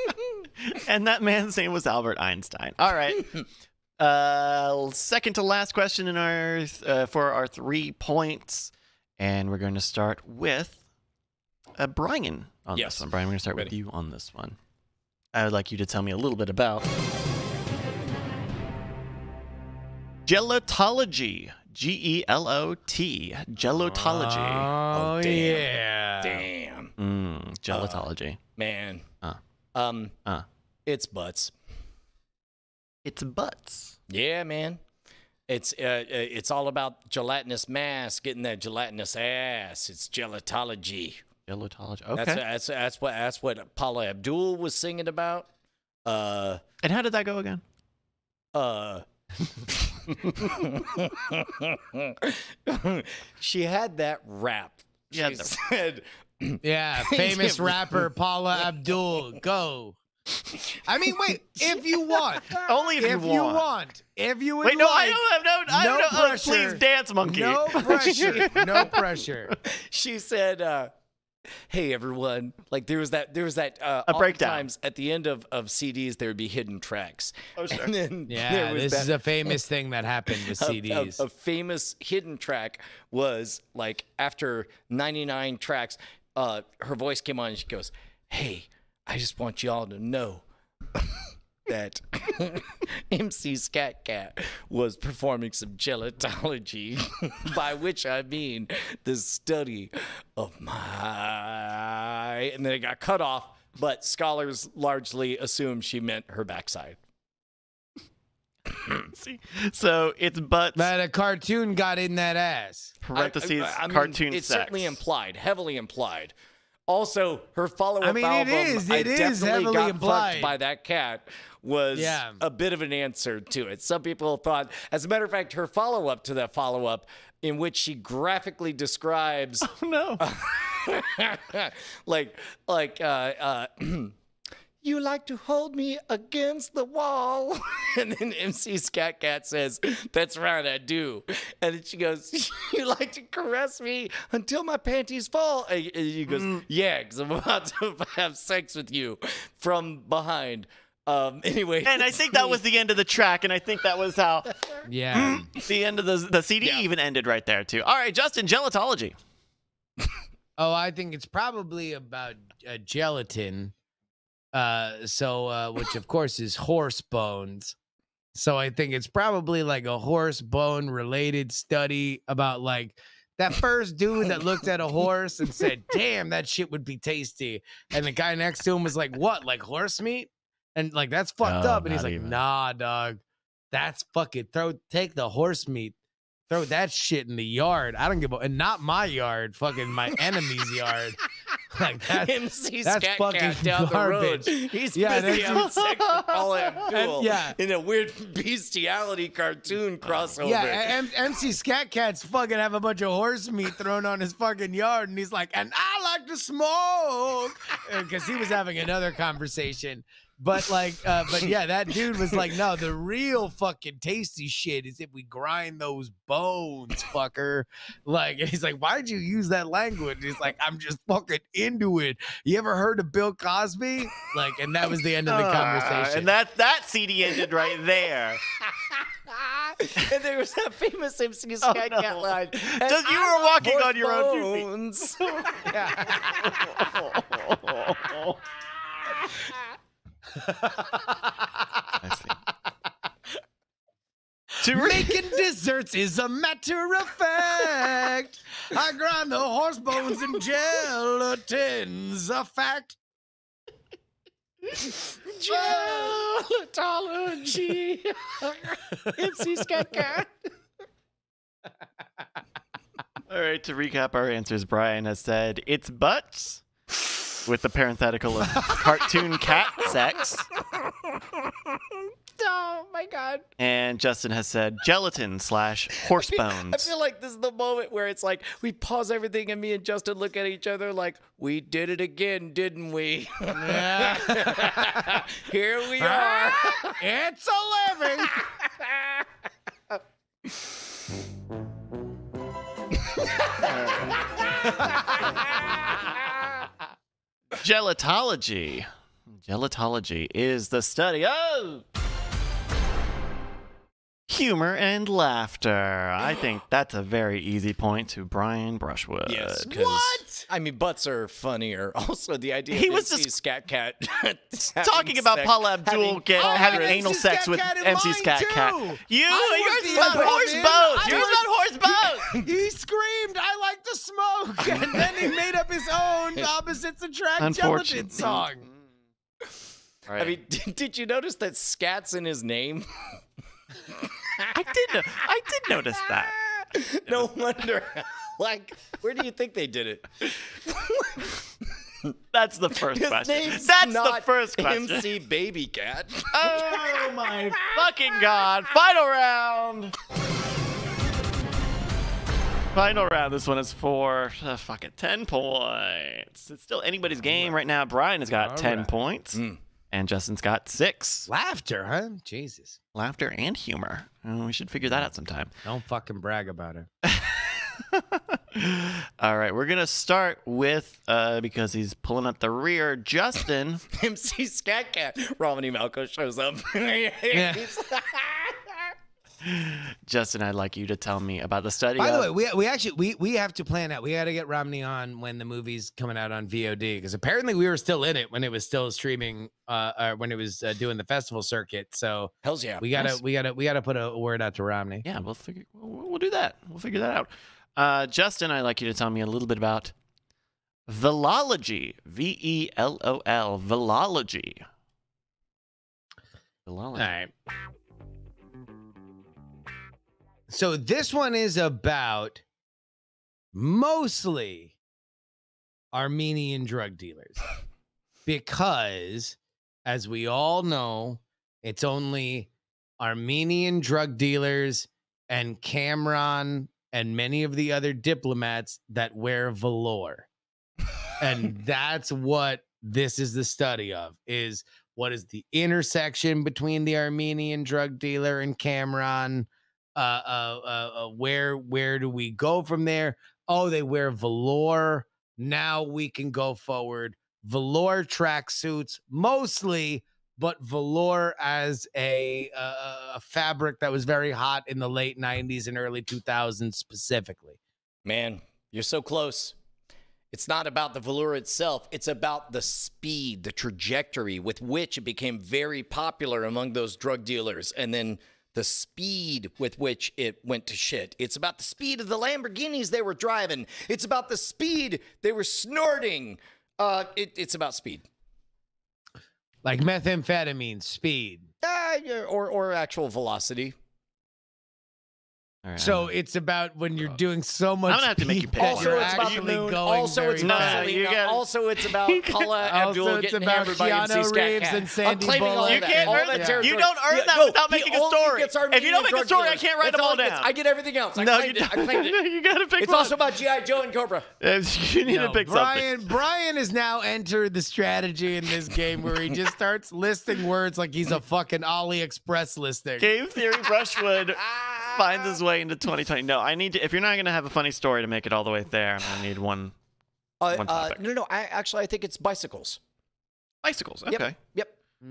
and that man's name was Albert Einstein. All right. Uh, second to last question in our uh, for our three points, and we're going to start with uh, Brian on Yes. this one. Brian, we're going to start with you on this one. I would like you to tell me a little bit about gelotology. G E L O T. Gelotology. Oh, damn. yeah. Damn, Mm, gelotology. man. Uh. Um, Uh. it's butts. it's butts. Yeah, man. It's uh, uh, it's all about gelatinous mass, getting that gelatinous ass. It's gelatology. Gelatology. Okay. That's that's that's what that's what Paula Abdul was singing about. Uh, and how did that go again? uh. she had that rap. She Yeah, the- said, Yeah. Famous rapper Paula Abdul. Go. I mean, wait. If you want. Only if, If you you want. want. If you would Wait, no, like. I don't have no. I no don't know. Oh, pressure. please, dance monkey. No pressure. No pressure. she said, uh, "Hey everyone!" Like there was that there was that uh, A breakdown. oftentimes at the end of, of CDs there would be hidden tracks. Oh, sure. And then Yeah, there was this that, is a famous thing that happened with a- a- CDs. A, famous hidden track was like after 99 tracks, uh, her voice came on and she goes, "Hey, I just want y'all to know." that MC Skat Kat was performing some gelatology, by which I mean the study of my. And then it got cut off, but scholars largely assume she meant her backside. See? So it's butts. That a cartoon got in that ass. parentheses I- I- I mean, cartoon It's sex. certainly implied, heavily implied. Also, her follow-up I mean, it album, is- I it is definitely heavily got implied. fucked by that cat, was Yeah. a bit of an answer to it. Some people thought, as a matter of fact, her follow-up to that follow-up, in which she graphically describes Oh no. like like uh uh you like to hold me against the wall and then MC Skat Kat says that's right i do and then she goes you like to caress me until my panties fall and and he goes yeah because i'm about to have sex with you from behind um anyway and I think that was the end of the track, and I think that was how Yeah. the end of the the CD Yeah. even ended right there too. All right, Justin, gelatology. Oh, I think it's probably about uh, gelatin. Uh, so uh, which of course is horse bones. So I think it's probably like a horse bone related study about like that first dude that looked at a horse and said, "Damn, that shit would be tasty," and the guy next to him was like, "What? Like horse meat?" And like that's fucked No, up. And he's like, even. "Nah, dog, that's fucking throw. Take the horse meat." Throw that shit in the yard. I don't give a and not my yard, fucking my enemy's yard. Like that. MC that's Scat fucking Cat down garbage. the road. He's Yeah, busy that's- having sex with Paula Abdul yeah. in a weird bestiality cartoon oh, crossover. Yeah, M- MC Skat Kat's fucking have a bunch of horse meat thrown on his fucking yard, and he's like, and I like to smoke because he was having another conversation. But like, uh, but yeah, that dude was like, no, the real fucking tasty shit is if we grind those bones, fucker. Like, he's like, why'd you use that language? He's like, I'm just fucking into it. You ever heard of Bill Cosby? Like, and that was the end of the Ah, conversation. and that that CD ended right there. and there was that famous MC Oh, Scat no. Cat line. Just you I were walking on your own two feet." bones." I see. To Making desserts is a matter of fact. I grind the horse bones and gelatin's a fact. Gelatology. MC Scat All right, to recap our answers, Brian has said it's butts with the parenthetical of cartoon cat sex. Oh my god. And Justin has said gelatin slash horse I bones. I feel like this is the moment where it's like we pause everything and me and Justin look at each other like we did it again, didn't we? Here we uh-huh. are. It's a living. Gelotology. Gelotology is the study of humor and laughter. I think that's a very easy point to Brian Brushwood. Yes, 'cause- What? I mean, butts are funnier. Also, the idea He was MC just Scat Cat talking about Paula Abdul get, Oh, having MC anal sex with Cat in MC mine, Scat too. Cat. You, I yours is the about horse man. bones. I Yours was- about horse. He screamed, I like to smoke. And then he made up his own opposites attract gelatin song. I mean, did, did you notice that Scat's in his name? I did. no- I did notice that. no wonder. like, where do you think they did it? That's the first His question. name's That's the not first question. MC Baby Cat. Oh my fucking god! Final round. Final round. This one is for uh, fuck it, ten points. It's still anybody's game right now. Brian has got All ten right. points, Mm. And Justin's got six. Laughter, huh? Jesus. Laughter and humor. Uh, we should figure that out sometime. Don't fucking brag about it. All right, we're gonna start with uh, because he's pulling up the rear. Justin. MC Skat Kat. Romany Malco shows up. Justin, I'd like you to tell me about the study. By the way, we we actually we we have to plan out. We got to get Romany on when the movie's coming out on VOD because apparently we were still in it when it was still streaming. Uh, uh when it was uh, doing the festival circuit. So Hells yeah. we gotta Nice. we gotta we gotta put a word out to Romany. Yeah, we'll figure. We'll, we'll do that. We'll figure that out. Uh, Justin, I'd like you to tell me a little bit about velology. V E L O L. Velology. Velology. All right. So this one is about mostly Armenian drug dealers because, as we all know, it's only Armenian drug dealers and Cameron and many of the other diplomats that wear velour. and that's what this is the study of is what is the intersection between the Armenian drug dealer and Cameron? Uh, uh, uh, uh, where where do we go from there? Oh, they wear velour. Now we can go forward. Velour tracksuits mostly, but velour as a uh, a fabric that was very hot in the late '90s and early 2000s specifically. Man, you're so close. It's not about the velour itself. It's about the speed, the trajectory with which it became very popular among those drug dealers, and then the speed with which it went to shit. It's about the speed of the Lamborghinis they were driving. It's about the speed they were snorting. Uh, it, it's about speed, Like methamphetamine, speed. uh, or or actual velocity. All right, So it's about when you're doing so much. I gonna have to make you peak pick. Also, you're it's about the moon. going Also, it's about fast. you Selena. got- Also, it's about Paula Also, it's getting about hammered by MC Keanu Scat Reeves and Sandy I'm claiming all You that. can't all earn that that. You don't earn Yeah, that no, without making a story. If you don't make a drug story, I can't write That's them all he down. I get everything else. I no, claimed you. I claimed it. don't. you gotta pick It's one. also about GI Joe and Cobra. you need No, to pick Brian, something. Brian has now entered the strategy in this game where he just starts listing words like he's a fucking AliExpress listing. Game Theory Brushwood finds his way into 2020. No, I need to. If you're not gonna have a funny story to make it all the way there, I'm gonna need one. Uh, One uh, topic. no, no. I actually I think it's bicycles. Bicycles. Yep. Okay. Yep.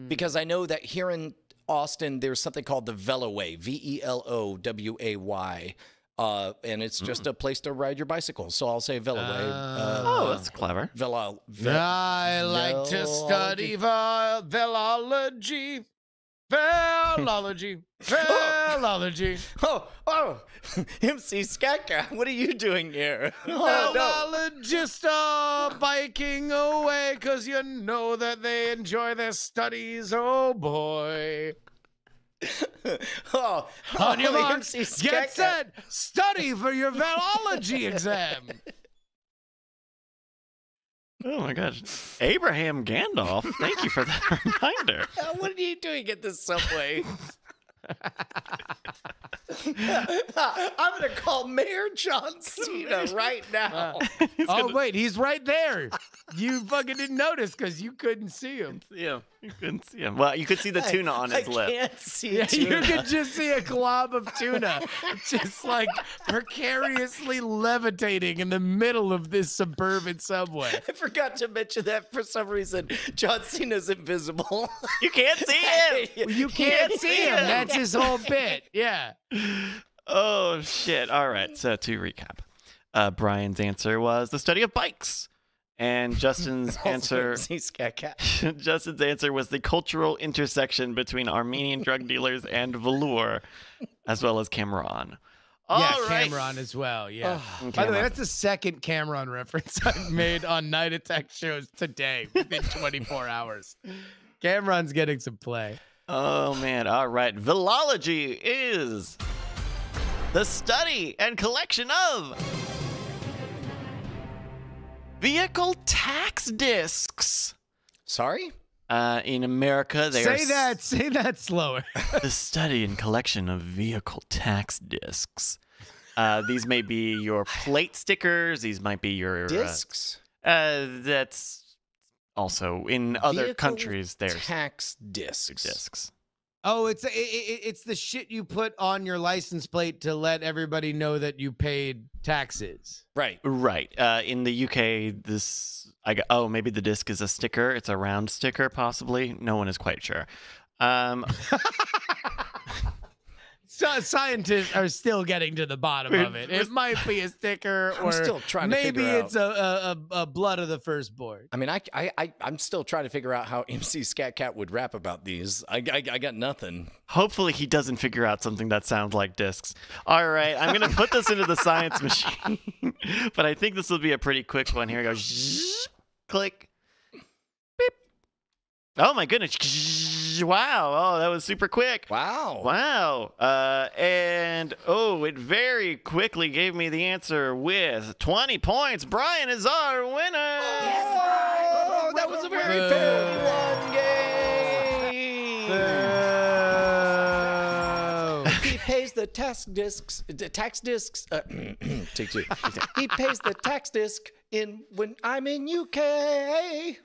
Because I know that here in Austin, there's something called the Veloway, V E L O W A Y. Uh, and it's just a place to ride your bicycle. So I'll say Veloway. Uh, Oh, that's clever. Velo. Ve- I like to study vi- velology. Velology. Velology. Oh. oh, oh, MC Skatka, what are you doing here? Oh, no. Are biking away because you know that they enjoy their studies. Oh boy. Oh, On your oh, marks, MC get set, study for your velology exam. Oh my gosh. Abraham Gandalf. Thank you for that reminder. Uh, What are you doing at this subway? I'm going to call Mayor John Cena right now. Oh wait, he's right there. You fucking didn't notice because you couldn't see him. Yeah, you couldn't see him. Well, you could see the tuna on his I lip. can't see Yeah, you could just see a glob of tuna just like precariously levitating in the middle of this suburban subway. I forgot to mention that for some reason John Cena's invisible. You can't see him. You can't see him. That's his whole bit. Yeah. Oh shit! All right. So to recap, uh, Brian's answer was the study of bikes, and Justin's answer. He's cat cat. Justin's answer was the cultural intersection between Armenian drug dealers and velour, as well as Cameron. All yeah, right. Cameron as well. Yeah. And By the way, that's the second Cameron reference I've made on Night Attack shows today within 24 hours. Cameron's getting some play. Oh man, all right. Velology is the study and collection of vehicle tax discs. Sorry? Uh, in America, they are Say that. Say that slower. the study and collection of vehicle tax discs. Uh, these may be your plate stickers. These might be your uh, Discs? Uh, that's also in other Vehicle countries. There's tax discs. discs. Oh, it's it, it, it's the shit you put on your license plate to let everybody know that you paid taxes. Right. Right. Uh, in the UK, this I got. Oh, maybe the disc is a sticker. It's a round sticker, possibly. No one is quite sure. Um, So scientists are still getting to the bottom of it. It might be a sticker, I'm or still trying to maybe figure it's a, a, a, a blood of the firstborn. I mean, I, I, I, I'm still trying to figure out how MC Skat Kat would rap about these. I, I, I got nothing. hopefully, he doesn't figure out something that sounds like discs. All right, I'm gonna put this into the science machine, but I think this will be a pretty quick one. Here it goes. Click. Beep. Oh my goodness! Wow! Oh, that was super quick. Wow. Wow. Uh, and oh, it very quickly gave me the answer with 20 points. Brian is our winner. Yes, Oh, that was a very Boo. fairly won game. he pays the tax discs, the tax discs. Uh, take two. he pays the tax disc in when I'm in UK.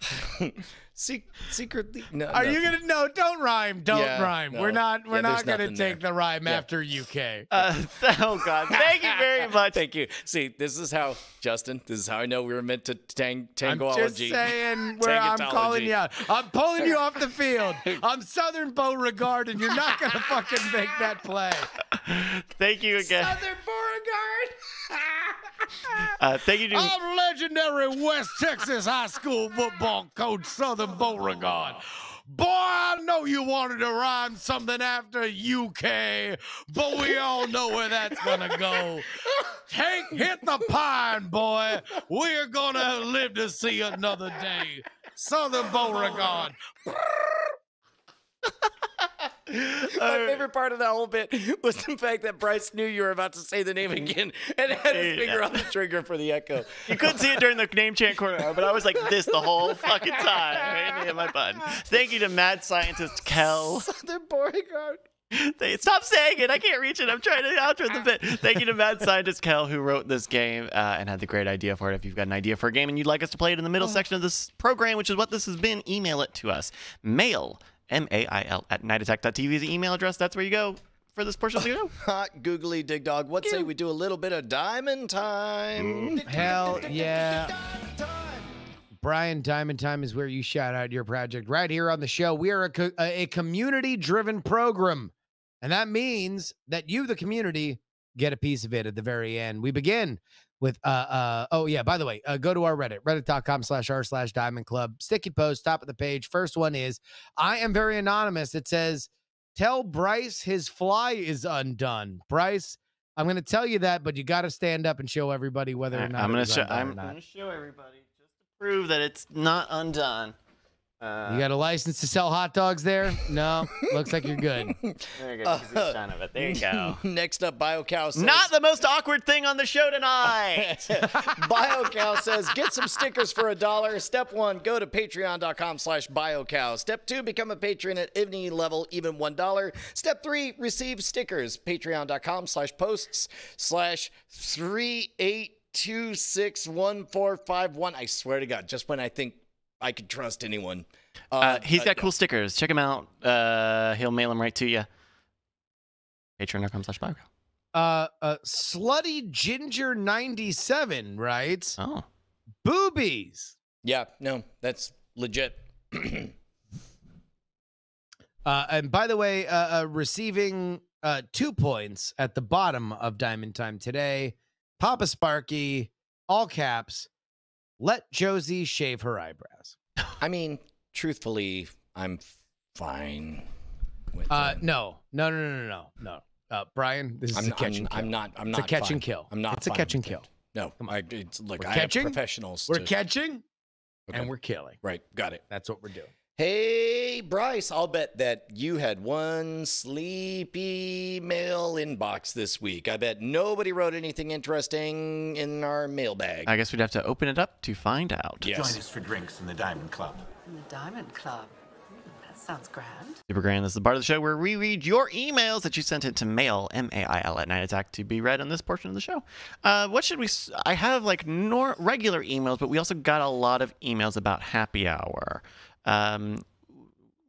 Se- secretly, no. Are you gonna no? Don't rhyme. Don't Yeah, rhyme. no. We're not. We're Yeah, not gonna take there. the rhyme Yeah. after UK. Uh, oh, God. Thank you very much. Thank you. See, this is how Justin. This is how I know we were meant to tang I'm just saying where I'm calling you out. I'm pulling you off the field. I'm Southern Beauregard, and you're not gonna fucking make that play. Thank you again. Southern Beauregard. Uh, thank you to I'm legendary West Texas high school football coach Southern Beauregard. Boy, I know you wanted to rhyme something after UK, but we all know where that's gonna go. Take hit the pine, boy. We're gonna live to see another day. Southern Beauregard. My favorite part of that whole bit was the fact that Bryce knew you were about to say the name again and had his finger on the trigger for the echo. You couldn't see it during the name chant corner, but I was like this the whole fucking time. Right? Hit my button. Thank you to mad scientist Kel. Southern Beauregard. They, stop saying it. I can't reach it. I'm trying to outro the bit. Thank you to mad scientist Kel who wrote this game uh, and had the great idea for it. If you've got an idea for a game and you'd like us to play it in the middle section of this program, which is what this has been, email it to us. Mail, M A I L, at nightattack.tv is the email address. That's where you go for this portion of the show. Hot googly dig dog. What say we do a little bit of diamond time? Hell yeah. Brian Diamond Time is where you shout out your project right here on the show. We are a, co- a community driven program. And that means that you, the community, get a piece of it at the very end. We begin with uh uh oh yeah, by the way, uh, go to our Reddit, reddit.com slash r slash diamond club. Sticky post, top of the page. First one is I am very anonymous. It says, Tell Bryce his fly is undone. Bryce, I'm gonna tell you that, but you gotta stand up and show everybody whether or not I'm gonna show. I'm gonna show everybody just to prove that it's not undone. Uh, You got a license to sell hot dogs there? No, looks like you're good. there you go. you can see the shine of it. There you go. Next up, BioCow says. Not the most awkward thing on the show tonight. BioCow says, get some stickers for a dollar. Step one, go to patreon.com slash BioCow. Step two, become a patron at any level, even one dollar. Step three, receive stickers. Patreon.com slash posts slash three eight two six one four five one. I swear to God, just when I think I could trust anyone. Uh, he's uh, got cool stickers. Check him out. Uh, he'll mail them right to you. Patreon.com slash bio. Uh, uh, slutty ginger ninety seven writes Oh. boobies. Yeah, no, that's legit. Uh, and by the way, uh, uh, receiving uh two points at the bottom of Diamond Time today. Papa Sparky, all caps. Let Josie shave her eyebrows. I mean, truthfully, I'm fine with Uh, no, no, no, no, no, no. Uh, Brian, this is I'm, a catch I'm, and kill. I'm not. I'm It's not. a catch fine. and kill. I'm not. It's a catch and kill. it. No, Come on. I, it's, look, We're I catching, have professionals. We're to- catching Okay. and we're killing. right. Got it. That's what we're doing. Hey, Bryce, I'll bet that you had one sleepy mail inbox this week. I bet nobody wrote anything interesting in our mailbag. I guess we'd have to open it up to find out. yes. Join us for drinks in the Diamond Club. In the Diamond Club. That sounds grand. Super Grand. This is the part of the show where we read your emails that you sent into mail, M A I L, at Night Attack to be read on this portion of the show. Uh, what should we? s- I have like nor- regular emails, but we also got a lot of emails about happy hour. Um,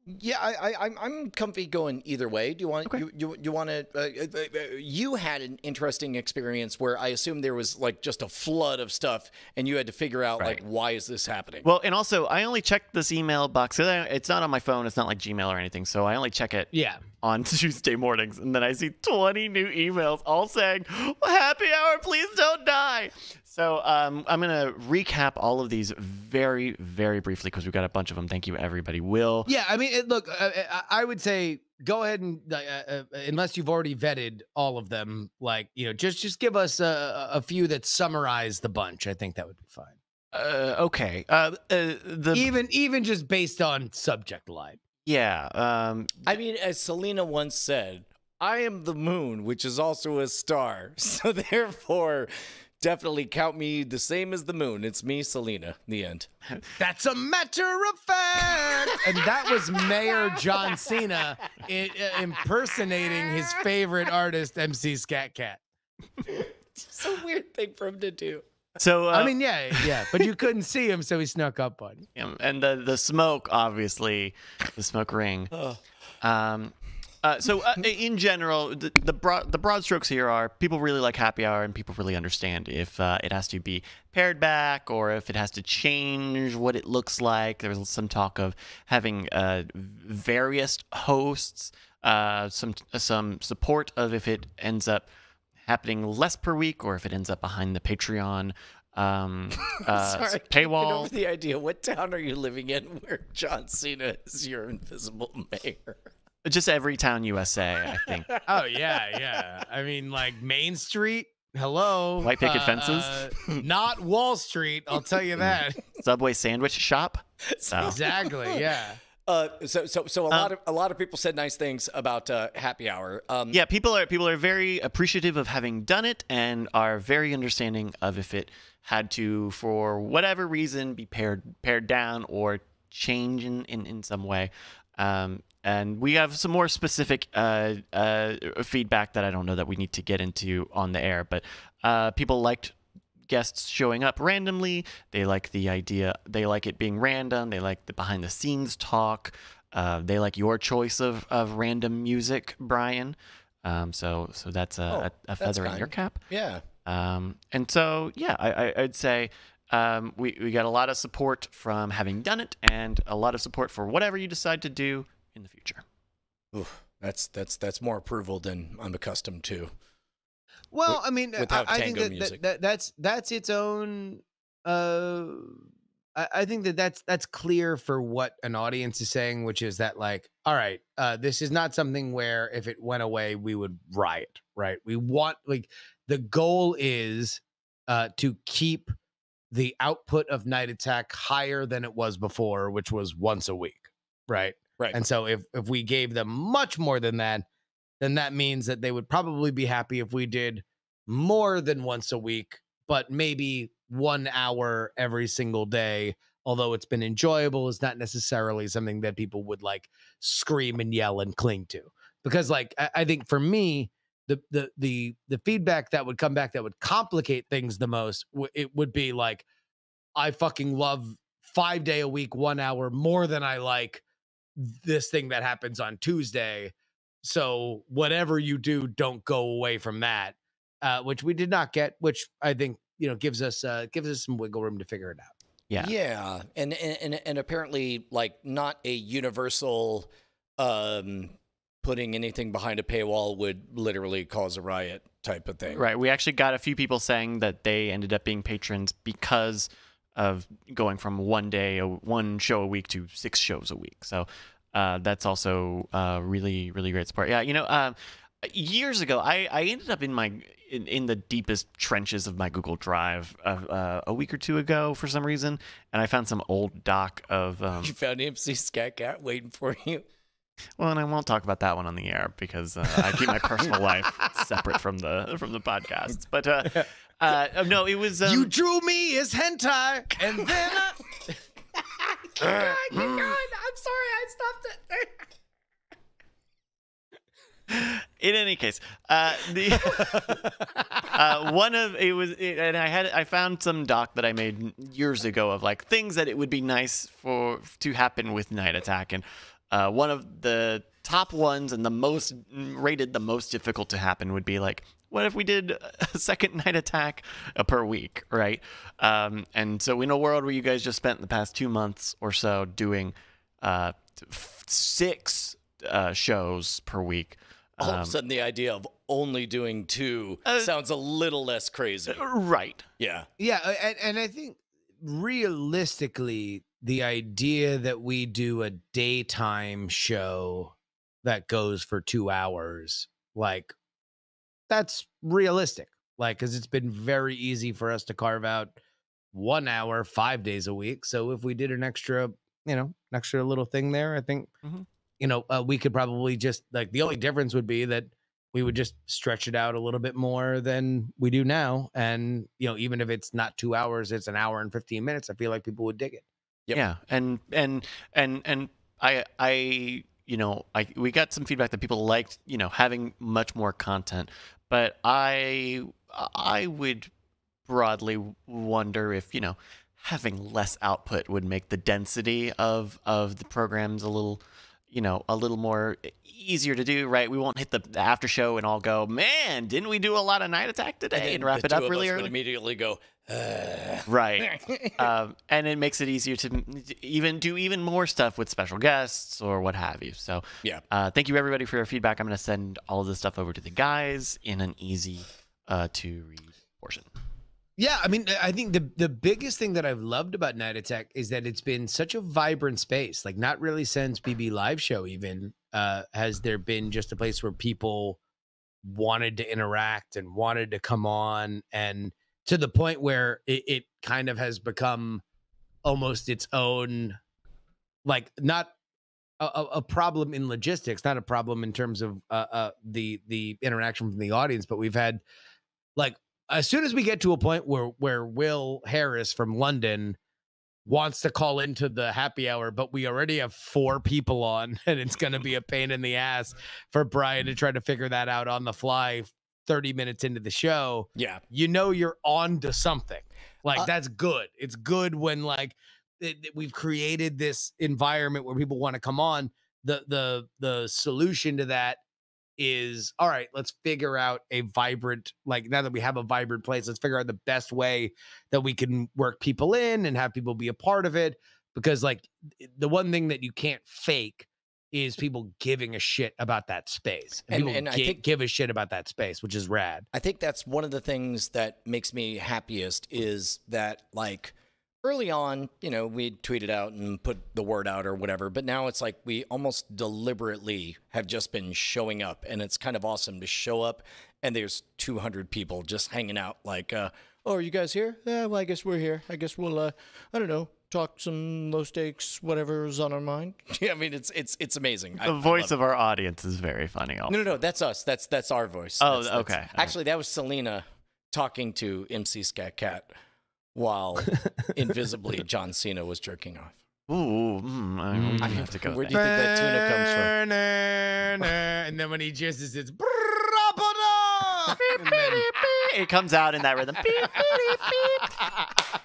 Yeah, I, I, I'm, I'm comfy going either way. Do you want Okay. you, you, you want to? Uh, uh, uh, you had an interesting experience where I assume there was like just a flood of stuff, and you had to figure out like why is this happening? well, and also I only checked this email box. It's not on my phone. It's not like Gmail or anything. So I only check it Yeah. on Tuesday mornings, and then I see 20 new emails all saying, "Happy hour, please don't die." So um, I'm gonna recap all of these very, very briefly because we've got a bunch of them. Thank you, everybody. Will Yeah, I mean, it, look, uh, I, I would say go ahead and uh, uh, unless you've already vetted all of them, like you know, just just give us a, a few that summarize the bunch. I think that would be fine. Uh, okay. Uh, uh, the even even just based on subject line. yeah. Um, I mean, as Selena once said, I am the moon, which is also a star. So therefore, definitely count me the same as the moon. It's me, Selena. The end. That's a matter of fact. and that was Mayor John Cena i- uh, impersonating his favorite artist, MC Skat Kat. It's a weird thing for him to do. so uh, I mean, yeah, yeah, but you couldn't see him, so he snuck up on you. and the the smoke, obviously, the smoke ring. Um, uh, so uh, in general, the, the broad the broad strokes here are people really like happy hour, and people really understand if uh, it has to be pared back or if it has to change what it looks like. There was some talk of having uh, various hosts, uh, some some support of if it ends up happening less per week or if it ends up behind the Patreon um, uh, Sorry, paywall. over the idea. What town are you living in where John Cena is your invisible mayor? Just every town USA, I think. Oh yeah, yeah. I mean, like Main Street. Hello, White picket fences? uh, not Wall Street. I'll tell you that. Subway sandwich shop. So exactly. Yeah. Uh, so so so a lot of a lot of people said nice things about uh, happy hour. Um, yeah, people are people are very appreciative of having done it and are very understanding of if it had to, for whatever reason, be pared pared down or change in in, in some way. Um, and we have some more specific uh, uh, feedback that I don't know that we need to get into on the air, but uh, people liked guests showing up randomly. They like the idea. They like it being random. They like the behind the scenes talk. Uh, they like your choice of, of random music, Brian. Um, so so that's a, Oh, a, a feather in your cap. yeah. Um, and so, yeah, I, I, I'd say um, we, we got a lot of support from having done it and a lot of support for whatever you decide to do in the future. Oof, that's that's that's more approval than I'm accustomed to. Well, Wi- I mean, without I, I think that, music. that, that that's that's its own. Uh, I, I think that that's that's clear for what an audience is saying, which is that like, all right, uh, this is not something where if it went away, we would riot, right? We want like the goal is uh, to keep the output of Night Attack higher than it was before, which was once a week, right? Right. And so if if we gave them much more than that, then that means that they would probably be happy if we did more than once a week, but maybe one hour every single day. Although it's been enjoyable, is not necessarily something that people would like scream and yell and cling to. Because like I, I think for me, the the the the feedback that would come back that would complicate things the most, w- it would be like, I fucking love five day a week, one hour more than I like this thing that happens on Tuesday. So whatever you do, don't go away from that. Uh, which we did not get, which I think you know gives us uh, gives us some wiggle room to figure it out. Yeah. Yeah, and and and, and apparently, like, not a universal um, putting anything behind a paywall would literally cause a riot type of thing. Right. We actually got a few people saying that they ended up being patrons because of going from one day, a, one show a week to six shows a week. So uh, that's also uh, really, really great support. Yeah. You know, um, years ago, I, I ended up in my in, in the deepest trenches of my Google Drive uh, uh, a week or two ago for some reason, and I found some old doc of. Um, You found MC Skat Kat waiting for you. Well, and I won't talk about that one on the air because uh, I keep my personal life separate from the from the podcasts. But uh, uh, no, it was um, you drew me as hentai, and then I, I'm sorry, I stopped it. in any case, uh, the uh, one of it was, it, and I had I found some doc that I made years ago of like things that it would be nice for to happen with Night Attack, and uh, one of the top ones and the most rated the most difficult to happen would be like. What if we did a second night attack uh, per week, right? Um, and so in a world where you guys just spent the past two months or so doing uh, f- six uh, shows per week, All of um, a sudden, the idea of only doing two Uh, sounds a little less crazy. right? Yeah. yeah, uh, and, and I think realistically, the idea that we do a daytime show that goes for two hours, like that's realistic. Like, because it's been very easy for us to carve out one hour five days a week. So if we did an extra, you know, an extra little thing there, I think, Mhm. you know, uh, we could probably just like the only difference would be that we would just stretch it out a little bit more than we do now. And, you know, even if it's not two hours, it's an hour and 15 minutes. I feel like people would dig it. Yep. Yeah, and and and and I I you know I we got some feedback that people liked you know having much more content, but I I would broadly wonder if you know having less output would make the density of of the programs a little you know a little more easier to do right we won't hit the, the after show and all go man didn't we do a lot of night attack today and, then wrap it up really us would early immediately go. "Uh." right um, and it makes it easier to even do even more stuff with special guests or what have you. So Yeah. uh, thank you everybody for your feedback. I'm going to send all of this stuff over to the guys in an easy uh, to read portion. Yeah, I mean, I think the the biggest thing that I've loved about Night Attack is that it's been such a vibrant space. Like, not really since BB Live Show, even uh, has there been just a place where people wanted to interact and wanted to come on, and to the point where it, it kind of has become almost its own, like not a, a, problem in logistics, not a problem in terms of uh, uh, the the interaction from the audience, but we've had like as soon as we get to a point where where Will Harris from London wants to call into the happy hour, but we already have four people on, and it's going to be a pain in the ass for Brian to try to figure that out on the fly 30 minutes into the show. Yeah. You know, you're on to something. Like, Uh, that's good. It's good when, like, it, it- we've created this environment where people want to come on. The, the, the solution to that is all right let's figure out a vibrant like now that we have a vibrant place let's figure out the best way that we can work people in and have people be a part of it because like the one thing that you can't fake is people giving a shit about that space and, And- people and I gi- think- give a shit about that space which is rad. I think that's one of the things that makes me happiest is that like early on, you know, we tweeted out and put the word out or whatever, but now it's like we almost deliberately have just been showing up and it's kind of awesome to show up and there's 200 people just hanging out like uh oh, are you guys here? Yeah, well, I guess we're here. I guess we'll uh I don't know, talk some low stakes whatever's on our mind. yeah, I mean it's it's it's amazing. The I voice love of our audience is very funny. Also. no, no, no. That's us. That's that's our voice. Oh, That's- that's- okay. Actually, that was Selena talking to MC Skat Kat while invisibly John Cena was jerking off. Ooh, mm, I, we Mm. have to go. Where do you think that tuna comes from? and then when he jizzes it's "Brabada!" It comes out in that rhythm. Beep, beep, beep.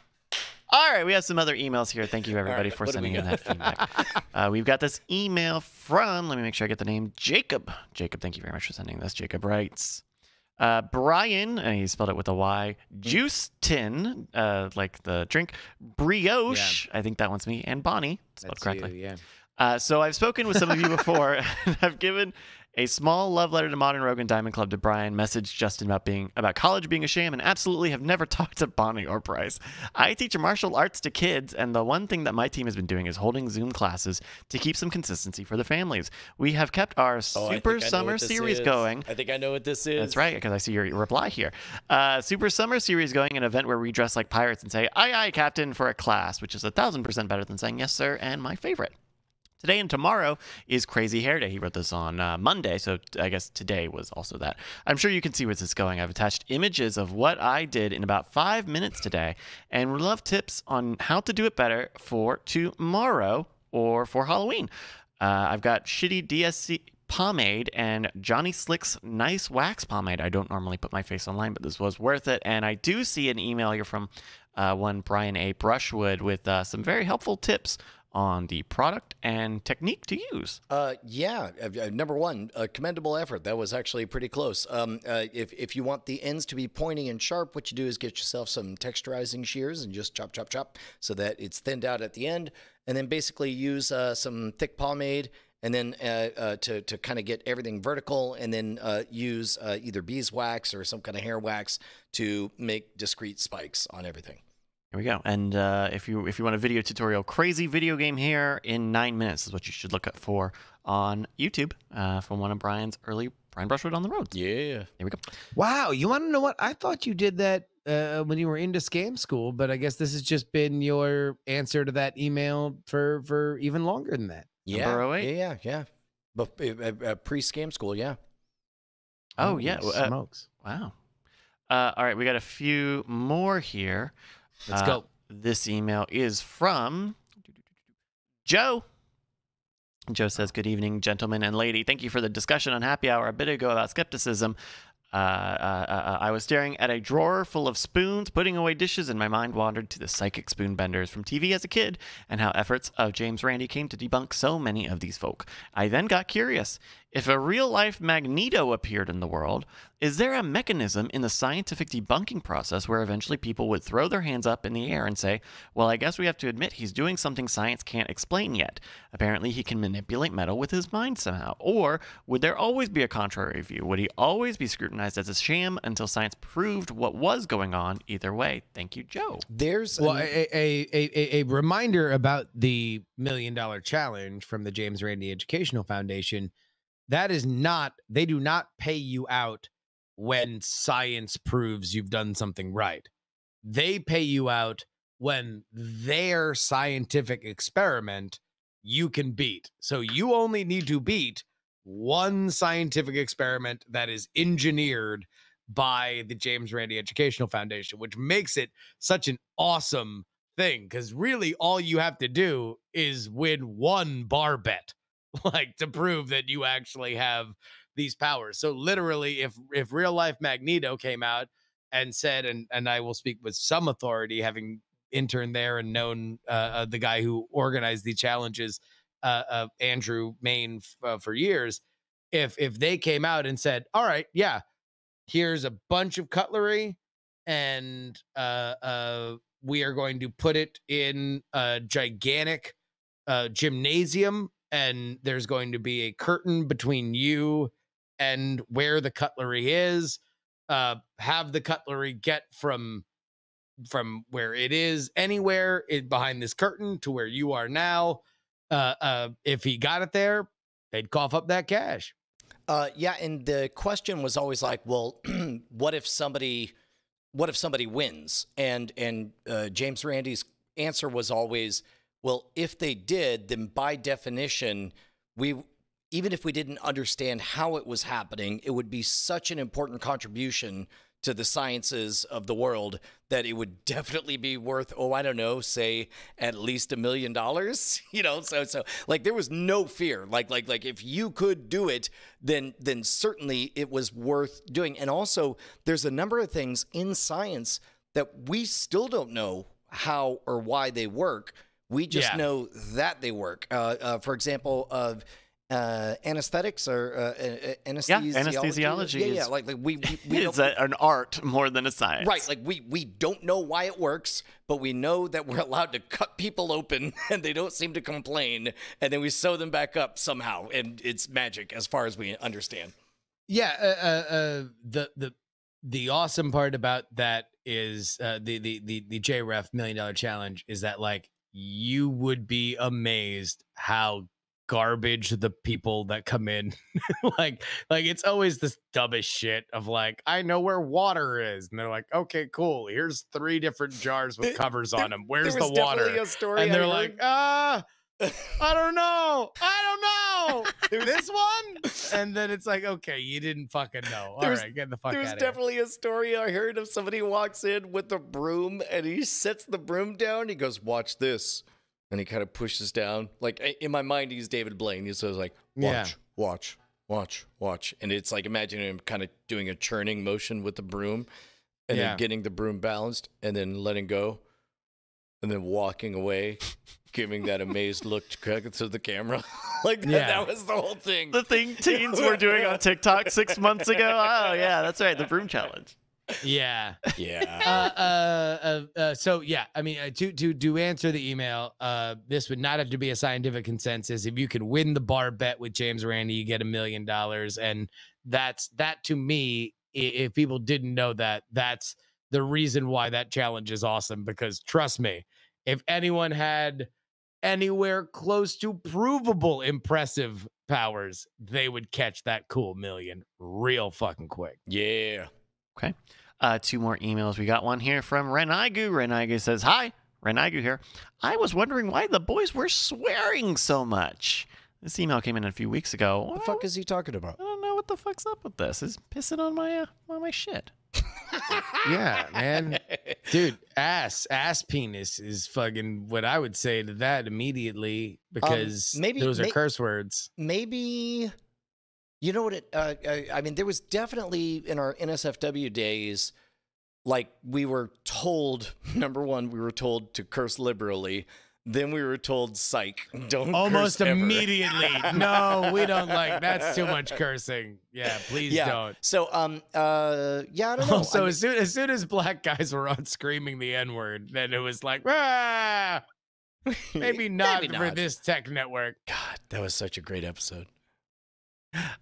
All right, we have some other emails here. Thank you, everybody, right, for what do we sending in that feedback. uh, we've got this email from, let me make sure I get the name, Jacob. Jacob, thank you very much for sending this. Jacob writes, uh, Brian, and he spelled it with a Y, Juice Tin, uh, like the drink, Brioche, I think that one's me, and Bonnie, spelled That's correctly. you, yeah. Uh, so I've spoken with some of you before, and I've given a small love letter to Modern Rogan Diamond Club to Brian, messaged Justin about being about college being a sham, and absolutely have never talked to Bonnie or Bryce. I teach martial arts to kids, and the one thing that my team has been doing is holding Zoom classes to keep some consistency for the families. We have kept our Oh, Super I Summer series is. going. I think I know what this is. That's right, because I see your reply here. Uh, Super Summer Series going, an event where we dress like pirates and say, aye, aye, Captain, for a class, which is a thousand percent better than saying yes, sir, and my favorite. Today and tomorrow is Crazy Hair Day. He wrote this on uh, Monday, so I guess today was also that. I'm sure you can see where this is going. I've attached images of what I did in about five minutes today, and would love tips on how to do it better for tomorrow or for Halloween. Uh, I've got shitty DSC pomade and Johnny Slick's nice wax pomade. I don't normally put my face online, but this was worth it. And I do see an email here from uh, one Brian A. Brushwood with uh, some very helpful tips on the product and technique to use. Uh, yeah. uh, uh, number one, a commendable effort. That was actually pretty close. Um, uh, if if you want the ends to be pointy and sharp, what you do is get yourself some texturizing shears and just chop, chop, chop, so that it's thinned out at the end, and then basically use uh, some thick pomade. And then uh, uh, to, to kind of get everything vertical, and then uh, use either beeswax or some kind of hair wax to make discrete spikes on everything. Here we go. And uh, if you if you want a video tutorial, crazy video game here in nine minutes is what you should look up for on YouTube uh, from one of Brian's early Brian Brushwood on the road. Yeah. Here we go. Wow, you want to know what? I thought you did that uh, when you were into scam school, but I guess this has just been your answer to that email for for even longer than that. Yeah. Number 08? Yeah, yeah, yeah. But uh, uh, pre scam school, yeah. Oh yeah. Holy Uh, smokes! wow. Uh, all right, we got a few more here. Let's Uh, go. This email is from Joe. Joe says, Good evening, gentlemen and lady. Thank you for the discussion on happy hour a bit ago about skepticism. Uh, uh, uh, I was staring at a drawer full of spoons, putting away dishes, and my mind wandered to the psychic spoon benders from TV as a kid and how efforts of James Randi came to debunk so many of these folk. I then got curious. If a real life Magneto appeared in the world, is there a mechanism in the scientific debunking process where eventually people would throw their hands up in the air and say, Well, I guess we have to admit he's doing something science can't explain yet? Apparently, he can manipulate metal with his mind somehow. Or would there always be a contrary view? Would he always be scrutinized as a sham until science proved what was going on? Either way, thank you, Joe. There's Well, an- a, a, a, a, a reminder about the million dollar challenge from the James Randi Educational Foundation. That is not, they do not pay you out when science proves you've done something right. They pay you out when their scientific experiment you can beat. So you only need to beat one scientific experiment that is engineered by the James Randi Educational Foundation, which makes it such an awesome thing because really all you have to do is win one bar bet like to prove that you actually have these powers. So literally if if real life magneto came out and said and and i will speak with some authority having interned there and known uh, uh, the guy who organized the challenges uh, uh andrew mayne f- uh, for years if if they came out and said all right yeah here's a bunch of cutlery and uh uh we are going to put it in a gigantic uh, gymnasium, and there's going to be a curtain between you and where the cutlery is. Uh, have the cutlery get from from where it is anywhere it, behind this curtain to where you are now. Uh, uh, if he got it there, they'd cough up that cash. Uh, yeah, and the question was always like, well, what if somebody, what if somebody wins? And and uh, James Randi's answer was always, well, if they did, then by definition, we even if we didn't understand how it was happening, it would be such an important contribution to the sciences of the world that it would definitely be worth oh i don't know say at least a million dollars you know? So so like there was no fear. Like like like if you could do it then then certainly it was worth doing. And also there's a number of things in science that we still don't know how or why they work we just Yeah. know that they work uh, uh, for example of uh, anesthetics or uh, anesthesiology. anesthesiology Yeah, yeah. Like, like we, we, we it's a, an art more than a science. Right, like we we don't know why it works, but we know that we're allowed to cut people open and they don't seem to complain, and then we sew them back up somehow, and it's magic as far as we understand. Yeah, uh, uh, uh, the the the awesome part about that is uh, the the the the JREF million dollar challenge is that like you would be amazed how garbage the people that come in like like it's always this dumbest shit of like I know where water is and they're like okay cool here's three different jars with covers on them where's the water? a story and they're heard- like ah I don't know. I don't know. this one? And then it's like, okay, you didn't fucking know. All There's- right, get the fuck There's out of here. definitely a story I heard of somebody walks in with a broom and he sets the broom down. He goes, "Watch this," and he kind of pushes down. Like in my mind, he's David Blaine. He's says like, "Watch, Yeah. watch, watch, watch," and it's like imagining him kind of doing a churning motion with the broom, and Yeah. then getting the broom balanced, and then letting go, and then walking away, giving that amazed look to to the camera. like that, Yeah. that was the whole thing. The thing teens were doing on TikTok six months ago. Oh yeah, that's right. The broom challenge. Yeah. yeah. Uh, uh, uh, uh, so yeah, I mean, uh, to to to answer the email, uh, this would not have to be a scientific consensus. If you can win the bar bet with James Randi, you get a million dollars, and that's that to me. If people didn't know that, that's the reason why that challenge is awesome. Because trust me, if anyone had anywhere close to provable impressive powers, they would catch that cool million real fucking quick. yeah. Okay. Uh, two more emails. We got one here from Renaigu. Renaigu says, Hi, Renaigu here. I was wondering why the boys were swearing so much. This email came in a few weeks ago. What the fuck is he talking about? I don't know what the fuck's up with this. Is pissing on my uh, on my shit. Yeah, man. Dude, ass, ass penis is fucking what I would say to that immediately because maybe- those are may- curse words. maybe you know what it uh, I, I mean there was definitely in our nsfw days like we were told number one we were told to curse liberally then we were told psych don't Almost curse ever." immediately. no, we don't like that's too much cursing. Yeah, please yeah don't. so um uh yeah i don't know Also, I mean, as soon as soon as black guys were on screaming the N word, then it was like, ah, maybe not Maybe for not. this tech network. god that was such a great episode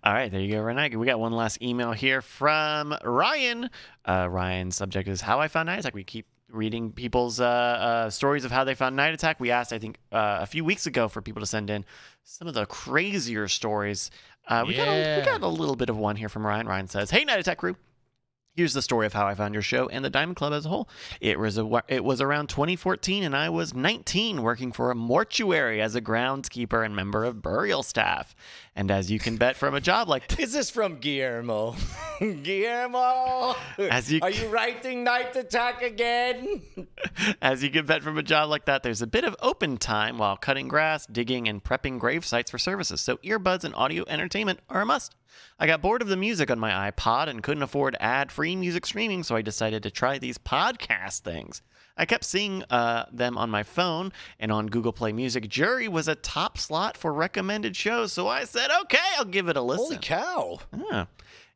All right, there you go, Renaigu. We got one last email here from Ryan. Uh, Ryan's subject is how I found Night Attack. We keep reading people's uh, uh, stories of how they found Night Attack. We asked, I think, uh, a few weeks ago for people to send in some of the crazier stories. Uh, we, got a, we got a little bit of one here from Ryan. Ryan says, Hey, Night Attack crew. Here's the story of how I found your show and the Diamond Club as a whole. It was a, it was around 2014, and I was 19, working for a mortuary as a groundskeeper and member of burial staff. And as you can bet from a job like this, Is this from Guillermo? Guillermo, As you- are you writing Night Attack again? As you can bet from a job like that, there's a bit of open time while cutting grass, digging, and prepping grave sites for services, so earbuds and audio entertainment are a must. I got bored of the music on my iPod and couldn't afford ad free music streaming, so I decided to try these podcast things. I kept seeing uh, them on my phone and on Google Play Music. Jury was a top slot for recommended shows, so I said, okay, I'll give it a listen. Holy cow! Ah.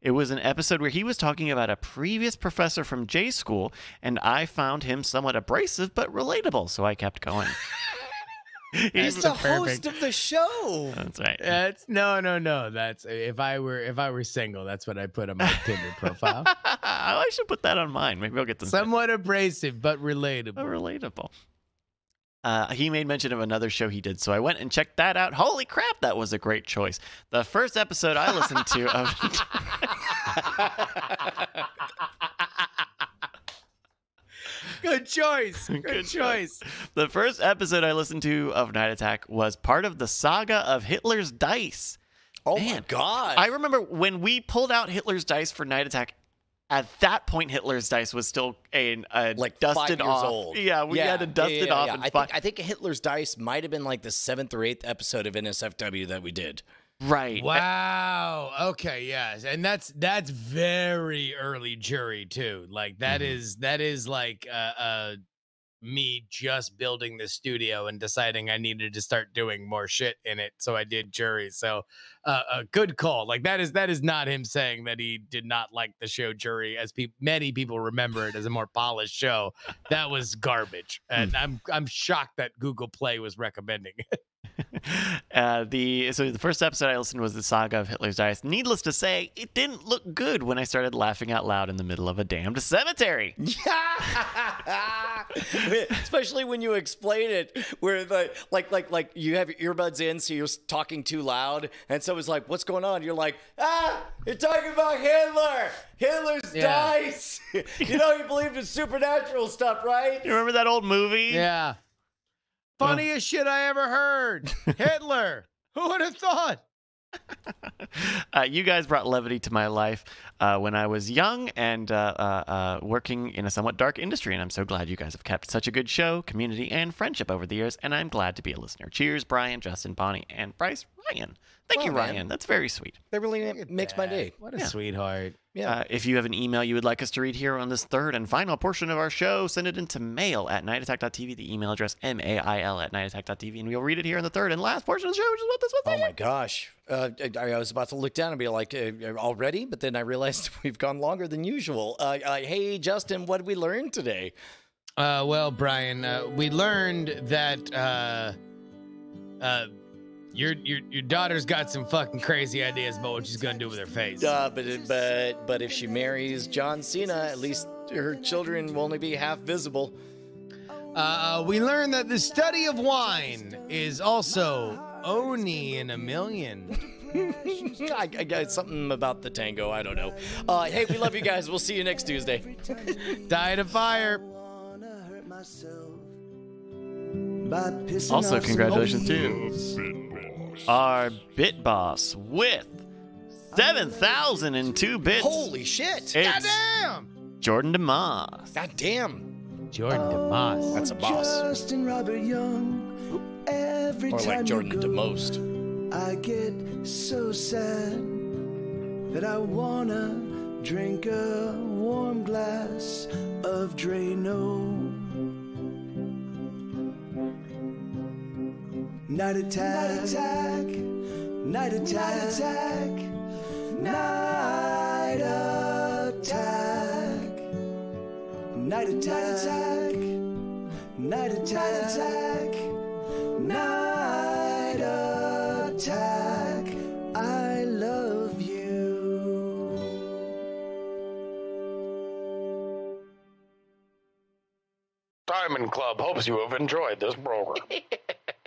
It was an episode where he was talking about a previous professor from J School, and I found him somewhat abrasive but relatable, so I kept going. He's the host of the show. That's right. That's no, no, no. That's if I were if I were single, that's what I put on my Tinder profile. I should put that on mine. Maybe I'll get some Somewhat abrasive but relatable. relatable. Uh, he made mention of another show he did, so I went and checked that out. Holy crap, that was a great choice. The first episode I listened to of Good choice. Good, Good choice. the first episode I listened to of Night Attack was part of the saga of Hitler's Dice. Oh my god! I remember when we pulled out Hitler's Dice for Night Attack. At that point, Hitler's Dice was still a, a like dusted five years off. old. Yeah, we had to dust yeah, it yeah, off. yeah. And I fi- think I think Hitler's Dice might have been like the seventh or eighth episode of NSFW that we did. Right. Wow. Okay. Yes, and that's that's very early jury too. Like that Mhm. is that is like uh, uh me just building the studio and deciding I needed to start doing more shit in it. So I did jury. So uh, a good call. Like that is that is not him saying that he did not like the show jury as pe- many people remember it as a more polished show. That was garbage, and I'm I'm shocked that Google Play was recommending it. uh, the so the first episode I listened was the saga of Hitler's Dice. Needless to say, it didn't look good when I started laughing out loud in the middle of a damned cemetery. Especially when you explain it, where the like like like you have your earbuds in, so you're talking too loud, and someone's like, "What's going on?" You're like, "Ah, you're talking about Hitler, Hitler's Yeah. dice. you know, you believed in supernatural stuff, right?" You remember that old movie? Yeah. Funniest shit I ever heard. Hitler. Who would have thought? uh, you guys brought levity to my life uh, when I was young and uh, uh, uh, working in a somewhat dark industry, and I'm so glad you guys have kept such a good show, community, and friendship over the years. And I'm glad to be a listener. Cheers, Brian, Justin, Bonnie, and Bryce Ryan. Thank you, Wow, man. Ryan. That's very sweet. That really makes my day. What a Yeah. sweetheart. Yeah. Uh, if you have an email you would like us to read here on this third and final portion of our show, send it into mail at nightattack.tv, the email address M-A-I-L at nightattack.tv, and we'll read it here in the third and last portion of the show, which is what this was. Oh my gosh. Uh, I, I was about to look down and be like, uh, already? But then I realized we've gone longer than usual. Uh, uh, hey, Justin, what did we learn today? Uh, well, Brian, uh, we learned that uh, uh, your your your daughter's got some fucking crazy ideas about what she's gonna do with her face. Uh, but, but, but if she marries John Cena, at least her children will only be half visible. Uh, uh, we learned that the study of wine is also Oni in a million. I, I got something about the tango. I don't know. Uh, hey, we love you guys. We'll see you next Tuesday. Died of fire. Also, congratulations to our bit boss with 7,002 bits. Holy shit. It's Goddamn. Jordan DeMoss. God damn. Jordan DeMoss. That's a boss. Justin Robert Young. Every Or time like Jordan you DeMost. I get so sad that I wanna drink a warm glass of Drano. Night attack, night attack, night attack, night attack, night attack, night attack, night attack. I love you. Diamond Club hopes you have enjoyed this program.